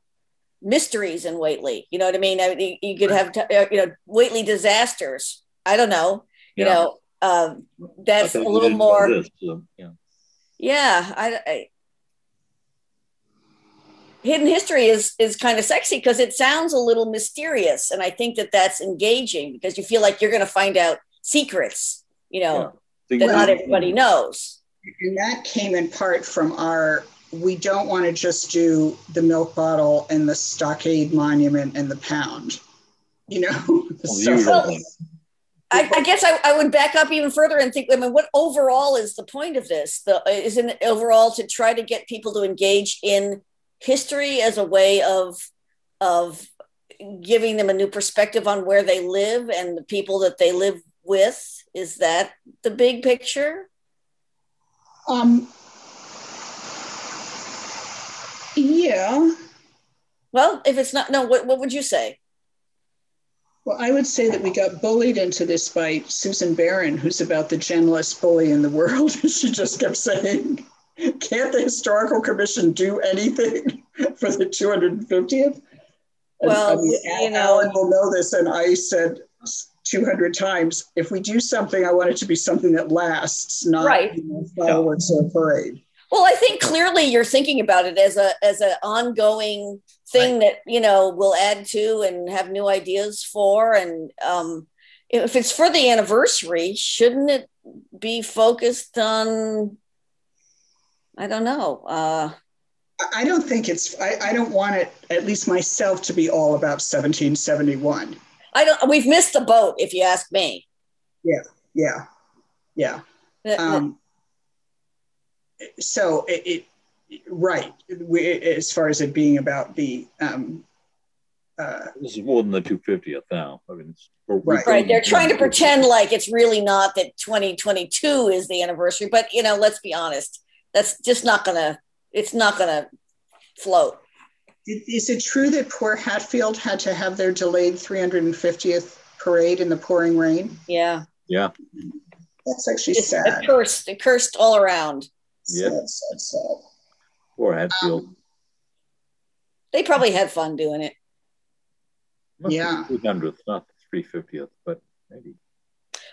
mysteries in Whately. You know what I mean? I mean you could have, uh, you know, Whately disasters. I don't know. You yeah. know, um, that's a little more. This, so, yeah. Yeah, I, I hidden history is is kind of sexy because it sounds a little mysterious and i think that that's engaging because you feel like you're going to find out secrets you know yeah. that not everybody knows and that came in part from our we don't want to just do the milk bottle and the stockade monument and the pound you know well, I, I, guess I, I, would back up even further and think, I mean, what overall is the point of this? The, isn't it overall to try to get people to engage in history as a way of of giving them a new perspective on where they live and the people that they live with? Is that the big picture? Um, yeah. Well, if it's not, no, what, what would you say? Well, I would say that we got bullied into this by Susan Barron, who's about the gentlest bully in the world. she just kept saying, Can't the Historical Commission do anything for the 250th? Well, I mean, you know, Alan will know this, and I said 200 times if we do something, I want it to be something that lasts, not right. you know, fireworks or a parade. Well, I think clearly you're thinking about it as a as an ongoing thing right. that you know will add to and have new ideas for, and um, if it's for the anniversary, shouldn't it be focused on? I don't know. Uh, I don't think it's. I, I don't want it. At least myself to be all about 1771. I don't. We've missed the boat, if you ask me. Yeah. Yeah. Yeah. Um, so it, it right we, as far as it being about the um, uh, this is more than the 250th now. I mean, right. right. They're trying to pretend like it's really not that 2022 is the anniversary, but you know, let's be honest, that's just not gonna. It's not gonna float. Is it true that poor Hatfield had to have their delayed 350th parade in the pouring rain? Yeah. Yeah. That's actually it's, sad. It cursed. It cursed all around. Yeah. Sad, sad, sad. Poor Hatfield. Um, they probably had fun doing it. Must yeah. 200th, not the 350th, but maybe.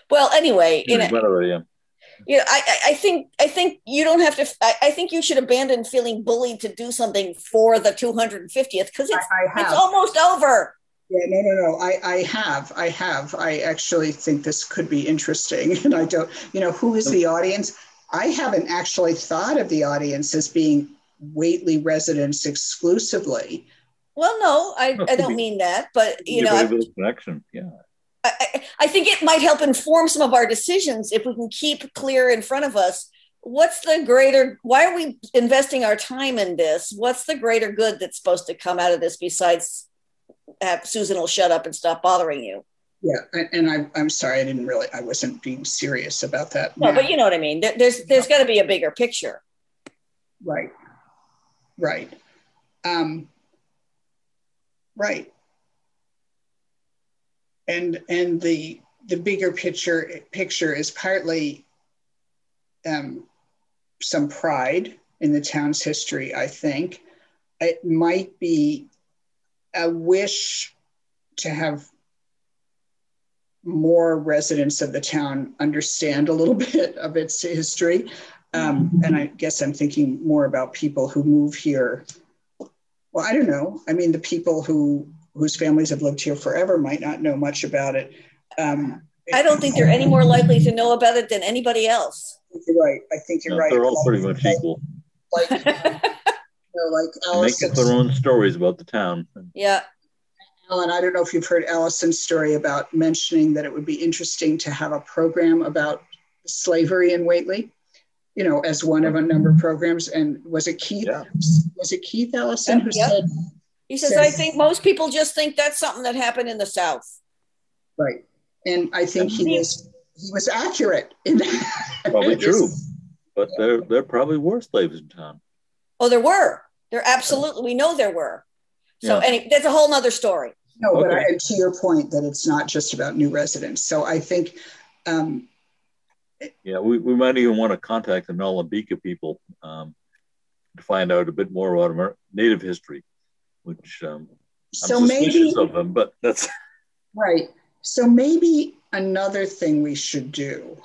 Well, anyway, in a, yeah. You know, I, I think I think you don't have to. I, I, think you should abandon feeling bullied to do something for the 250th because it's it's almost over. Yeah, no, no, no. I, I have, I have. I actually think this could be interesting, and I don't. You know, who is the audience? I haven't actually thought of the audience as being Whately residents exclusively. Well, no, I, I don't mean that, but you know, connection, yeah. I, I think it might help inform some of our decisions if we can keep clear in front of us what's the greater why are we investing our time in this? What's the greater good that's supposed to come out of this besides have susan will shut up and stop bothering you? Yeah and I, i'm sorry i didn't really i wasn't being serious about that no but you know what i mean. There's there's got to be a bigger picture. Right right. Um, right and and the the bigger picture picture is partly um, some pride in the town's history. I think it might be a wish to have more residents of the town understand a little bit of its history. Um, and I guess I'm thinking more about people who move here. Well, I don't know. I mean, the people who whose families have lived here forever might not know much about it. Um, I don't think they're any more likely to know about it than anybody else. You're right. I think you're no, right. They're all pretty much equal. Like, you know, like Allison, make their own stories about the town. Yeah. Alan, I don't know if you've heard Allison's story about mentioning that it would be interesting to have a program about slavery in Whately, you know, as one of a number of programs. And was it Keith? Yeah. Was it Keith Allison who yep. said he says, I think most people just think that's something that happened in the South. Right. And I think he was he was accurate in that. Probably true. But there there probably were slaves in town. Oh, there were. There absolutely we know there were. So yeah. any that's a whole nother story. No, okay. but I, to your point that it's not just about new residents. So I think um, Yeah, we, we might even want to contact the Nolumbeka people um, to find out a bit more about our native history, which um, so I'm maybe suspicious of them, but that's right. So maybe another thing we should do,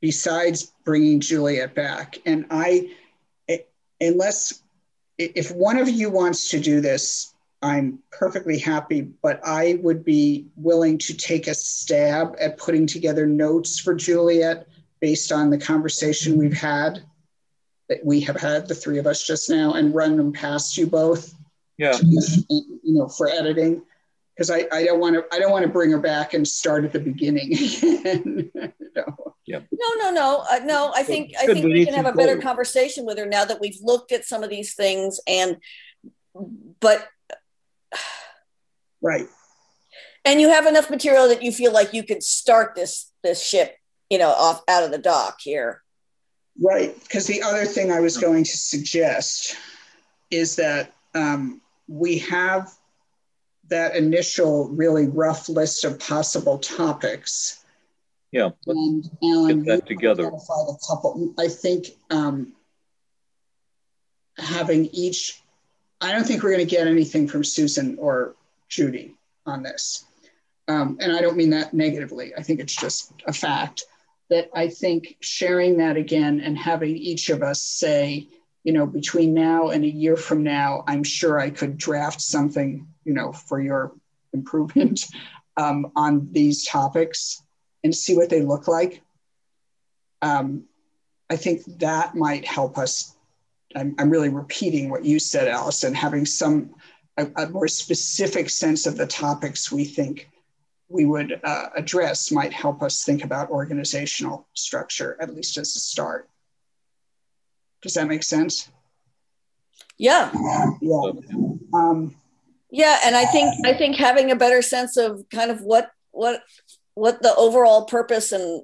besides bringing Juliet back, and I, unless if one of you wants to do this, I'm perfectly happy, but I would be willing to take a stab at putting together notes for Juliet based on the conversation we've had that we have had, the three of us just now, and run them past you both. Yeah. You know, for editing. Because I, I don't want to I don't want to bring her back and start at the beginning again. no. Yeah. No, no, no, uh, no. I think I think we can have a better conversation with her now that we've looked at some of these things and but right and you have enough material that you feel like you can start this this ship you know off out of the dock here right because the other thing i was going to suggest is that um, we have that initial really rough list of possible topics yeah and alan get that together a couple i think um, having each I don't think we're going to get anything from Susan or Judy on this. Um, and I don't mean that negatively. I think it's just a fact that I think sharing that again and having each of us say, you know, between now and a year from now, I'm sure I could draft something, you know, for your improvement um, on these topics and see what they look like. Um, I think that might help us I'm, I'm really repeating what you said, Allison, having some a, a more specific sense of the topics we think we would uh, address might help us think about organizational structure, at least as a start. Does that make sense? Yeah. Yeah. Um, yeah, and I think I think having a better sense of kind of what what what the overall purpose and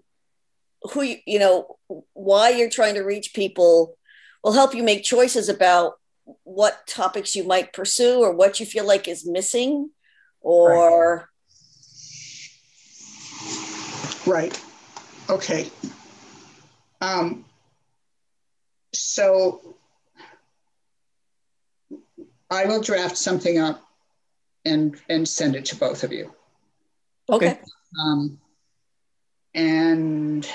who you, you know why you're trying to reach people will help you make choices about what topics you might pursue or what you feel like is missing or right, right. okay um, so i will draft something up and and send it to both of you okay um, and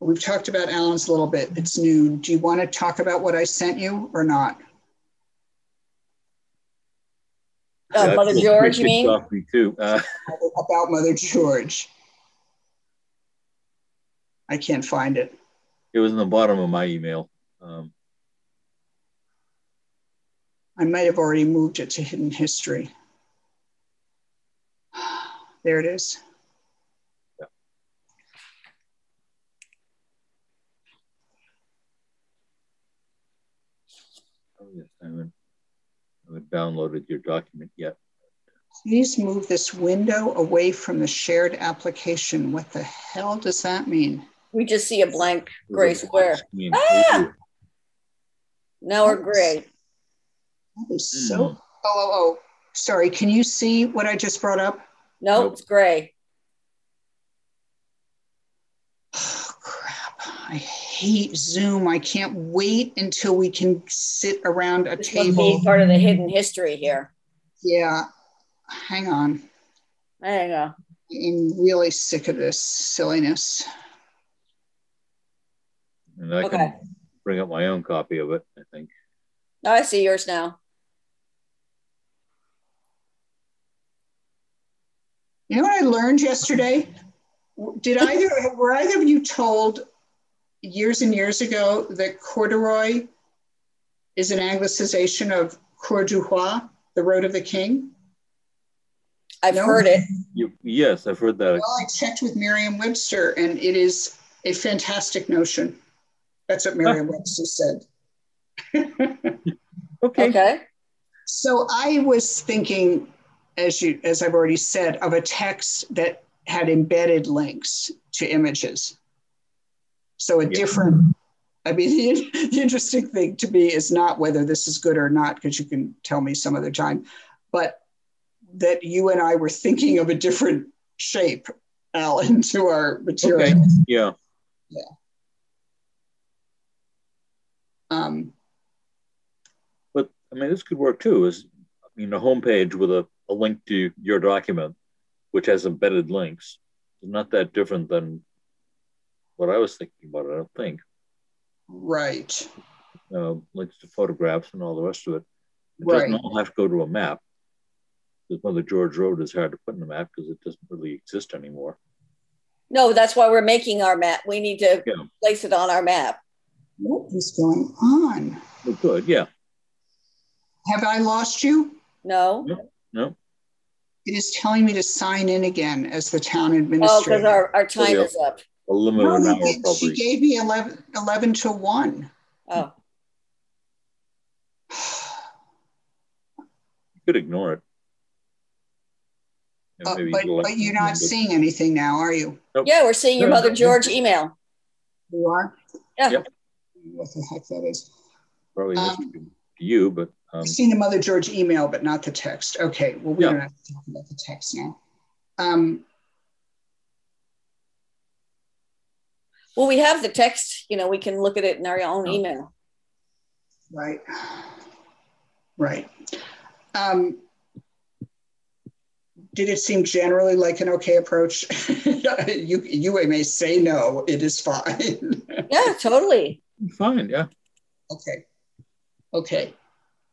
We've talked about Alan's a little bit. It's new. Do you want to talk about what I sent you or not? Uh, Mother George, you mean? Me too. Uh, about Mother George. I can't find it. It was in the bottom of my email. Um, I might have already moved it to hidden history. There it is. yes, I haven't, I haven't downloaded your document yet. Please move this window away from the shared application. What the hell does that mean? We just see a blank gray square. Ah! Now we're gray. That is so. Mm. Oh, oh, oh. Sorry. Can you see what I just brought up? Nope, nope. it's gray. Oh, crap. I hate Zoom. I can't wait until we can sit around a this table. part of the hidden history here. Yeah. Hang on. There you go. I'm really sick of this silliness. And I okay. can bring up my own copy of it, I think. Oh, I see yours now. You know what I learned yesterday? Did either were either of you told years and years ago that corduroy is an anglicization of Cour du Roi, the Road of the King? I've no? heard it. You, yes, I've heard that. Well, I checked with Merriam Webster, and it is a fantastic notion. That's what Merriam Webster said. okay. Okay. So I was thinking, as you as I've already said, of a text that had embedded links to images. So a yeah. different, I mean, the, the interesting thing to me is not whether this is good or not, because you can tell me some other time, but that you and I were thinking of a different shape Alan, to our material. Okay. Yeah. Um, But I mean, this could work too. Is I mean, a homepage with a, a link to your document, which has embedded links, is not that different than what I was thinking about. I don't think right. uh, links to photographs and all the rest of it. It doesn't all have to go to a map. Because Mother George Road is hard to put in a map because it doesn't really exist anymore. No, that's why we're making our map. We need to Yeah. place it on our map. What is going on? But good, yeah. Have I lost you? No. No, It is telling me to sign in again as the town administrator. Oh, because our, our time yeah. is up. a limit of No, hour did. She probably. gave me 11, 11 to 1. Oh, you could ignore it. Uh, but, but, you're one, not but- seeing anything now, are you? yeah, we're seeing your Yeah. Mother George email. You are? Yeah. Yep. What the heck that is? Probably Um, you- you, but um, I've seen the Mother George email, but not the text. Okay, well, we Yeah. don't have to talk about the text now. Um, Well, we have the text, you know, we can look at it in our own Oh. email. right. Right. Um, did it seem generally like an okay approach? you, you may say no, it is fine. Yeah, totally. Fine, yeah. Okay. Okay.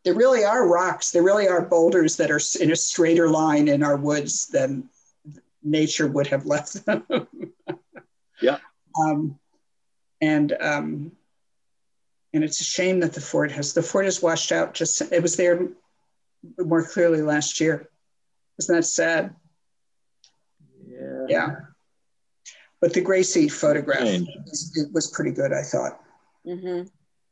There really are rocks. There really are boulders that are in a straighter line in our woods than nature would have left them. Yeah. Um, and um, and it's a shame that the fort has the fort is washed out. Just it was there more clearly last year. Isn't that sad? Yeah. Yeah. But the Gracie photograph it was pretty good, I thought. Hmm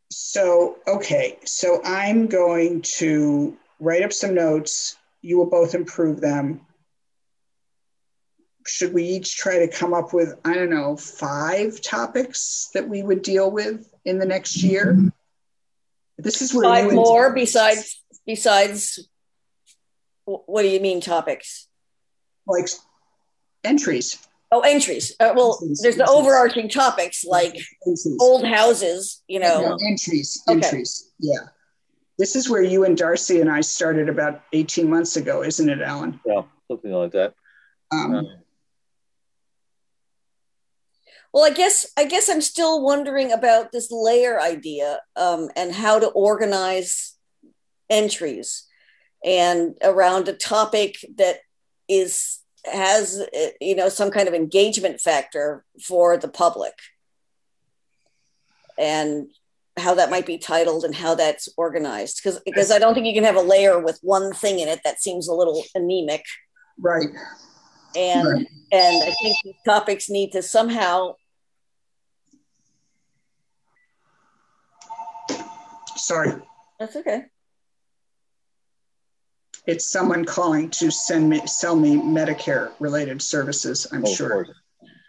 So, okay, so I'm going to write up some notes. You will both improve them. Should we each try to come up with, I don't know, five topics that we would deal with in the next year? This is where Five more besides besides. What do you mean topics? like entries. Oh, entries. Uh, well, Entries, there's the overarching topics like entries. old houses. You know. Yeah, entries, Okay. entries. Yeah. This is where you and Darcy and I started about 18 months ago, isn't it, Alan? Yeah, something like that. Um, Uh, Well, I guess I guess I'm still wondering about this layer idea um, and how to organize entries and around a topic that is has uh, you know some kind of engagement factor for the public and how that might be titled and how that's organized because because I don't think you can have a layer with one thing in it that seems a little anemic right. and Right. and I think these topics need to somehow Sorry. that's okay It's someone calling to send me, sell me Medicare related services, I'm oh, sure.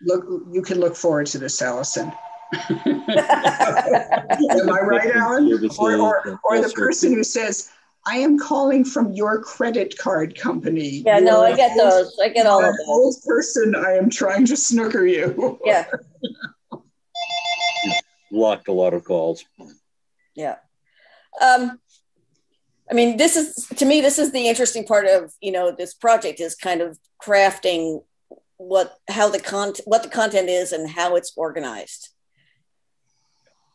Look, you can look forward to this, Allison. Am I right, Alan? Or, or, or the person who says, I am calling from your credit card company. Yeah, You no, I get an old- those. I get all of those. Old person, I am trying to snooker you. Yeah, Blocked a lot of calls. yeah. Um, I mean, this is to me, this is the interesting part of you know this project is kind of crafting what how the content what the content is and how it's organized.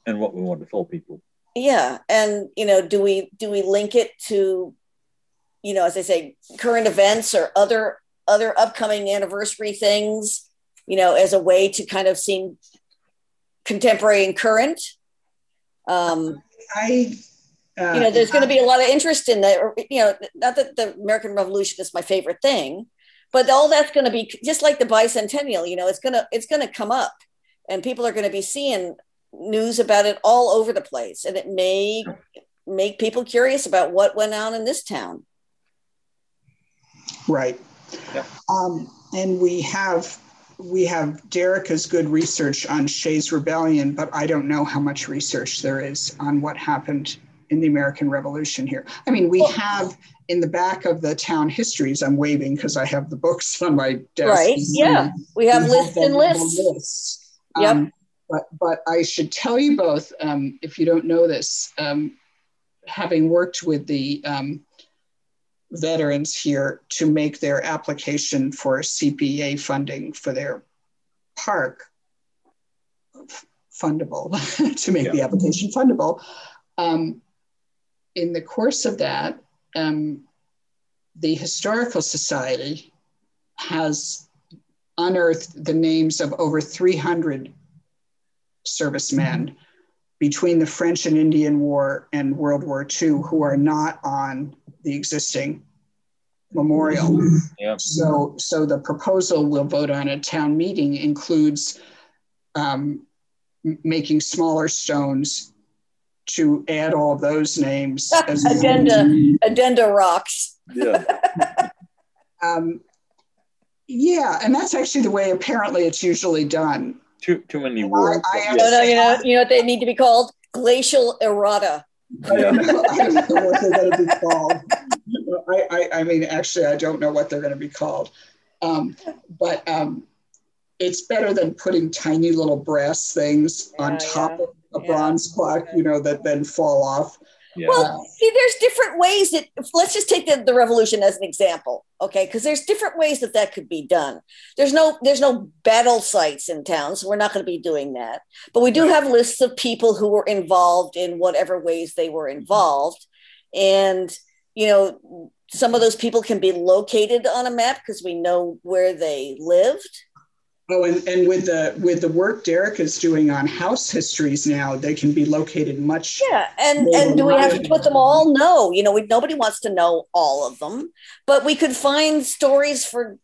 And what we want to tell people. Yeah, and you know, do we do we link it to, you know, as I say, current events or other other upcoming anniversary things, you know, as a way to kind of seem contemporary and current. Um, I, uh, you know, there's going to be a lot of interest in that. You know, not that the American Revolution is my favorite thing, but all that's going to be just like the bicentennial. You know, it's gonna it's going to come up, and people are going to be seeing news about it all over the place, and it may make people curious about what went on in this town. Right. Yeah. Um, and we have we have Derica's good research on Shay's Rebellion, but I don't know how much research there is on what happened in the American Revolution here. I mean, we have in the back of the town histories, I'm waving because I have the books on my desk. Right. Yeah. We have we lists have and lists. lists. Yep. Um, but, but I should tell you both, um, if you don't know this, um, having worked with the um, veterans here to make their application for CPA funding for their park fundable, to make yeah. the application fundable. Um, in the course of that, um, the Historical Society has unearthed the names of over 300 servicemen between the French and Indian War and World War II who are not on the existing memorial. Yeah. So, so the proposal we'll vote on at town meeting includes um, making smaller stones to add all those names. As addenda, addenda rocks. Yeah. um, yeah, and that's actually the way apparently it's usually done. Too too many words. I, I no, no, you know, you know what they need to be called? Glacial errata. I don't know, I don't know what they're going to be called. I, I, I, mean, actually, I don't know what they're going to be called. Um, but um, it's better than putting tiny little brass things yeah, on top yeah. of a yeah. bronze plaque, you know, that then fall off. Well, see, there's different ways that, let's just take the, the revolution as an example, okay? Because there's different ways that that could be done. There's no, there's no battle sites in town, so we're not going to be doing that. But we do have lists of people who were involved in whatever ways they were involved. And, you know, some of those people can be located on a map because we know where they lived Oh, and, and with the with the work Derek is doing on house histories now, they can be located much. Yeah, and and do we have to put them all? No, you know, we, nobody wants to know all of them, but we could find stories for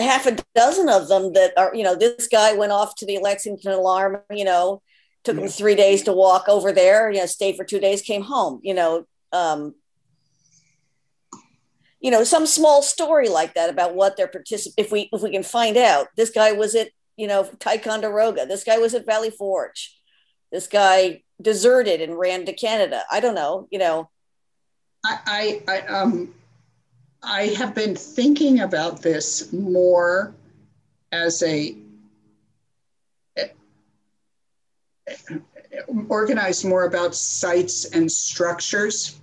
half a dozen of them that are, you know, this guy went off to the Lexington Alarm, you know, took him three days to walk over there, you know, stayed for two days, came home, you know, um, you know some small story like that about what they're particip if we if we can find out this guy was at you know ticonderoga this guy was at valley forge this guy deserted and ran to canada i don't know you know. I i, I um i have been thinking about this more as a eh, eh, eh, organized more about sites and structures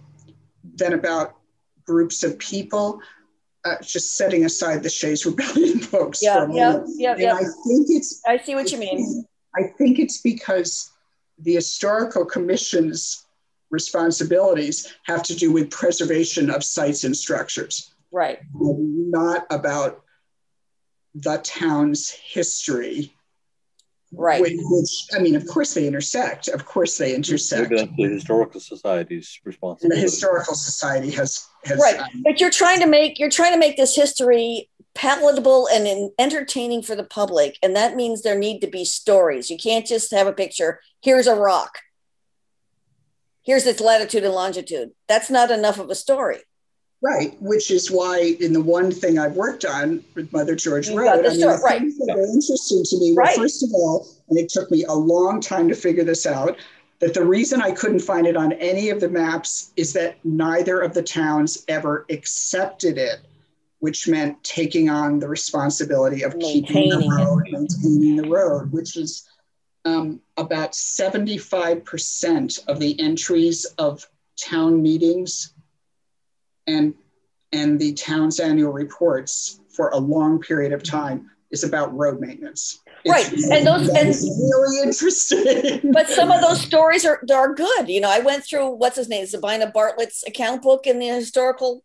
than about groups of people, uh, just setting aside the Shays Rebellion folks. Yeah, yeah, yeah, yeah. I think it's. I see what you mean. I think it's because the historical commission's responsibilities have to do with preservation of sites and structures. Right. Not about the town's history Right. Which, I mean, of course they intersect. Of course they intersect. Maybe that's the historical society's responsibility. The historical society has has right, um, but you're trying to make you're trying to make this history palatable and in, entertaining for the public, and that means there need to be stories. You can't just have a picture. Here's a rock. Here's its latitude and longitude. That's not enough of a story. Right, which is why in the one thing I've worked on with Mother George Road, I mean, the right. things that are interesting to me. Well, right. first of all, and it took me a long time to figure this out, that the reason I couldn't find it on any of the maps is that neither of the towns ever accepted it, which meant taking on the responsibility of keeping the road, it. maintaining the road, which is um, about 75% of the entries of town meetings and and the town's annual reports for a long period of time is about road maintenance. right, and those and really interesting. But some of those stories are are good. You know, I went through what's his name, Zabina Bartlett's account book in the historical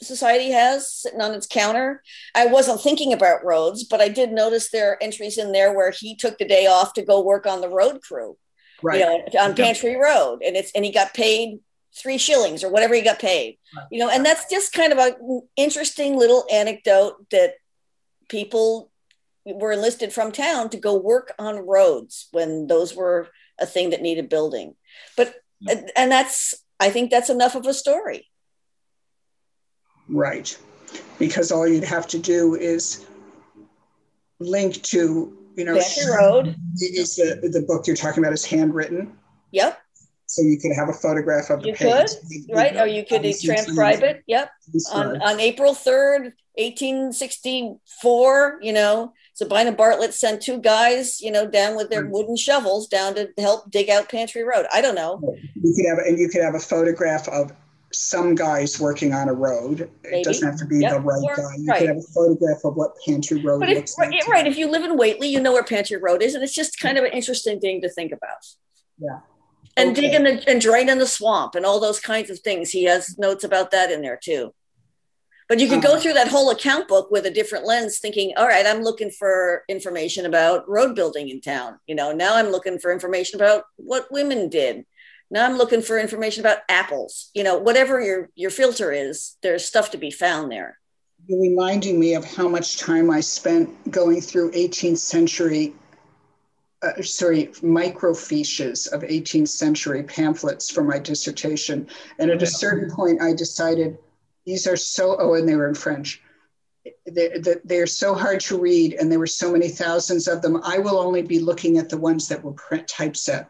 society has sitting on its counter. I wasn't thinking about roads, but I did notice there are entries in there where he took the day off to go work on the road crew. Right. You know, on Pantry Road. And it's and he got paid three shillings or whatever he got paid you know and that's just kind of an interesting little anecdote that people were enlisted from town to go work on roads when those were a thing that needed building. But and that's i think that's enough of a story. Right. Because all you'd have to do is link to you know Road. is the the book you're talking about is handwritten. Yep So you could have a photograph of the You page. right? Or you could transcribe it. Yep. On, on April 3rd, 1864, you know, Sabina Bartlett sent two guys, you know, down with their wooden shovels down to help dig out Pantry Road. I don't know. You could have, and you could have a photograph of some guys working on a road. Maybe. It doesn't have to be Yep. the right Or- guy. You right. could have a photograph of what Pantry Road But if, right, like. right, if you live in Whately, you know where Pantry Road is, and it's just kind of an interesting thing to think about. Yeah. And Okay. dig in the and drain in the swamp and all those kinds of things. He has notes about that in there too. But you could go Uh-huh. through that whole account book with a different lens, thinking, all right, I'm looking for information about road building in town. You know, now I'm looking for information about what women did. Now I'm looking for information about apples. You know, whatever your your filter is, there's stuff to be found there. You're reminding me of how much time I spent going through 18th century, uh, sorry, microfiches of 18th century pamphlets for my dissertation. And at a certain point, I decided these are so, oh, and they were in French. They, they, they're so hard to read, and there were so many thousands of them. I will only be looking at the ones that were print typeset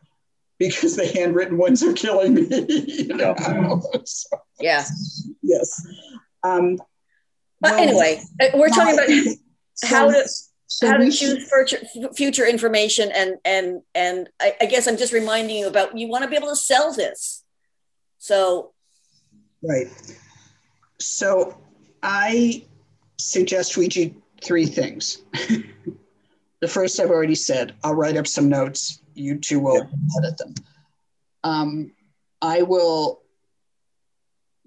because the handwritten ones are killing me. you know? So, Yeah. yes. Um, But well, anyway, uh, we're talking about so- how to- so how to choose should- future, future information and and and I, I guess i'm just reminding you about you want to be able to sell this so right. So I suggest we do three things. the first I've already said. I'll write up some notes. You two will edit them. Um, I will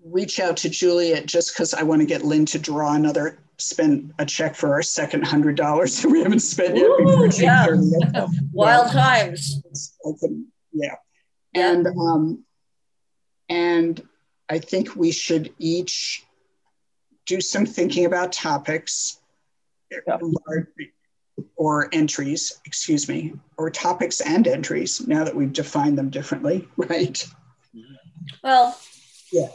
reach out to Juliet just because I want to get Lynn to draw another spend a check for our second hundred dollars that we haven't spent yet. Ooh, yeah. 30th. wild times yeah. Yeah. And um, and I think we should each do some thinking about topics Yeah. or entries, excuse me, or topics and entries. Now that we've defined them differently, right? well Yeah.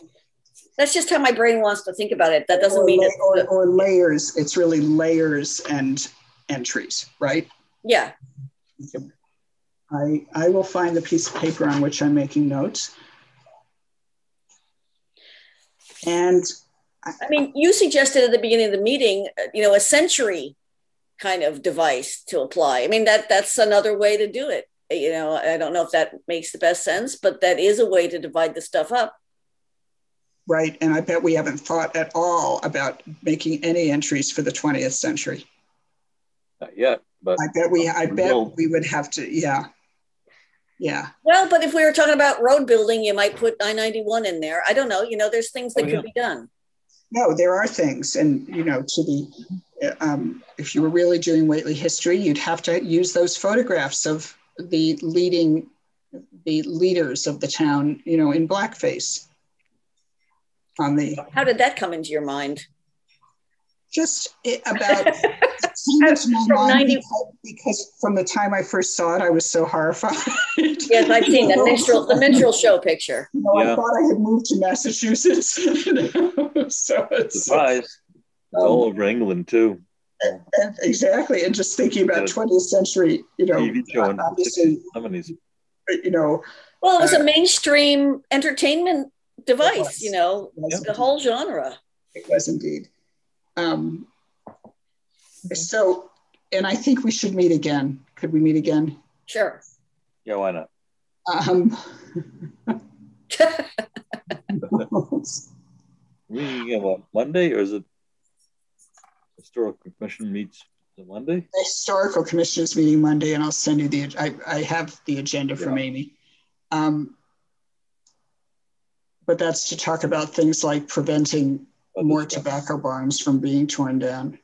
That's just how my brain wants to think about it that doesn't or, mean la- it's or, or layers. It's really layers and entries, right? yeah I I will find the piece of paper on which I'm making notes. And i mean you suggested at the beginning of the meeting uh, you know a century kind of device to apply i mean that that's another way to do it you know i don't know if that makes the best sense but that is a way to divide the stuff up right, and I bet we haven't thought at all about making any entries for the 20th century. Not yet, but I bet we I bet Well- we would have to, yeah. Yeah. Well, but if we were talking about road building, you might put I 91 in there. I don't know. You know, there's things that Oh, could be done. No, there are things, and you know, to the um, if you were really doing Whately history, you'd have to use those photographs of the leading the leaders of the town, you know, in blackface on the How did that come into your mind? just it, about came into my From mind 90 because, because from the time I first saw it, I was so horrified. Yes, I've seen the minstrel, the minstrel show picture. You know, I thought I had moved to Massachusetts. you know, so it's surprise. It's all over England too. and exactly, and just thinking about Yeah. 20th century, you know, TV show in obviously, Some of these you know, Well, it was Uh, a mainstream entertainment It device, you know, was- the whole genre. it was indeed. Um, so, and I think we should meet again. Could we meet again? Sure. Yeah, why not? Um, We have a Monday or is it historical commission meets the Monday? the historical commission is meeting Monday, and I'll send you the. I, I have the agenda from Amy. Um, but that's to talk about things like preventing more tobacco barns from being torn down.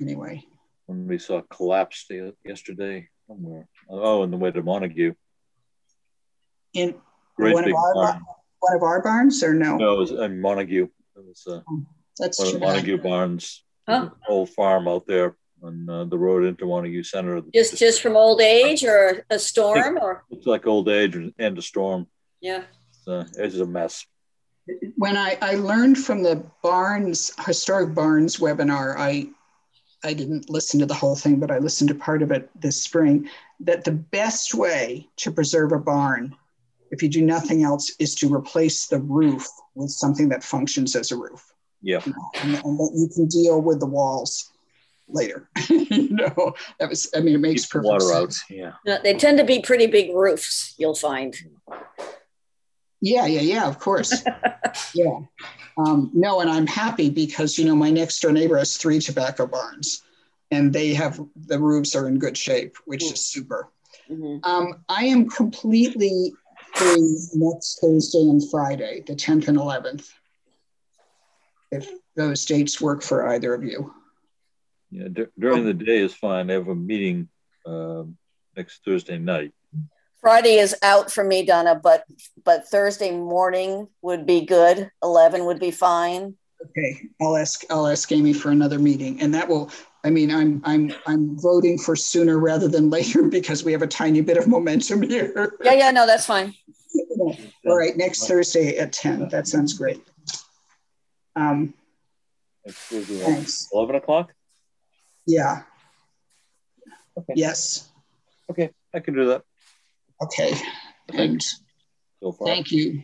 Anyway, When we saw a collapse yesterday somewhere. Oh, on the way to Montague. in Great One of our barn. one of our barns, or no? No, it was in Montague. It was uh, That's one of too the bad. Montague barns. Huh. Old farm out there on uh, the road into Montague Center. just just from old age or a storm or It's like old age and- and a storm. yeah. It's, uh, it's a mess. when I, I learned from the barns historic barns webinar, I I didn't listen to the whole thing, but I listened to part of it this spring. That the best way to preserve a barn if you do nothing else, is to replace the roof with something that functions as a roof. Yeah. You know, and, and that you can deal with the walls later. you know, that was, I mean, it makes Keep perfect water sense. out. Yeah. No, They tend to be pretty big roofs, you'll find. Yeah, yeah, yeah, of course. yeah. Um, no, and I'm happy because, you know, my next door neighbor has three tobacco barns and they have, the roofs are in good shape, which is super. Mhm. Um, I am completely free next Thursday and Friday, the 10th and 11th. If those dates work for either of you. Yeah. dur- during the day is fine. I have a meeting um, next Thursday night. Friday is out for me, Donna, but but Thursday morning would be good. Eleven would be fine. Okay, I'll ask I'll ask Amy for another meeting, and that will. I mean, I'm I'm I'm voting for sooner rather than later because we have a tiny bit of momentum here. Yeah, yeah, no, that's fine. All right, next Thursday at ten. That sounds great. Um, thanks. 11 o'clock? Yeah. Okay. Yes. Okay. I can do that Okay. And so thank you.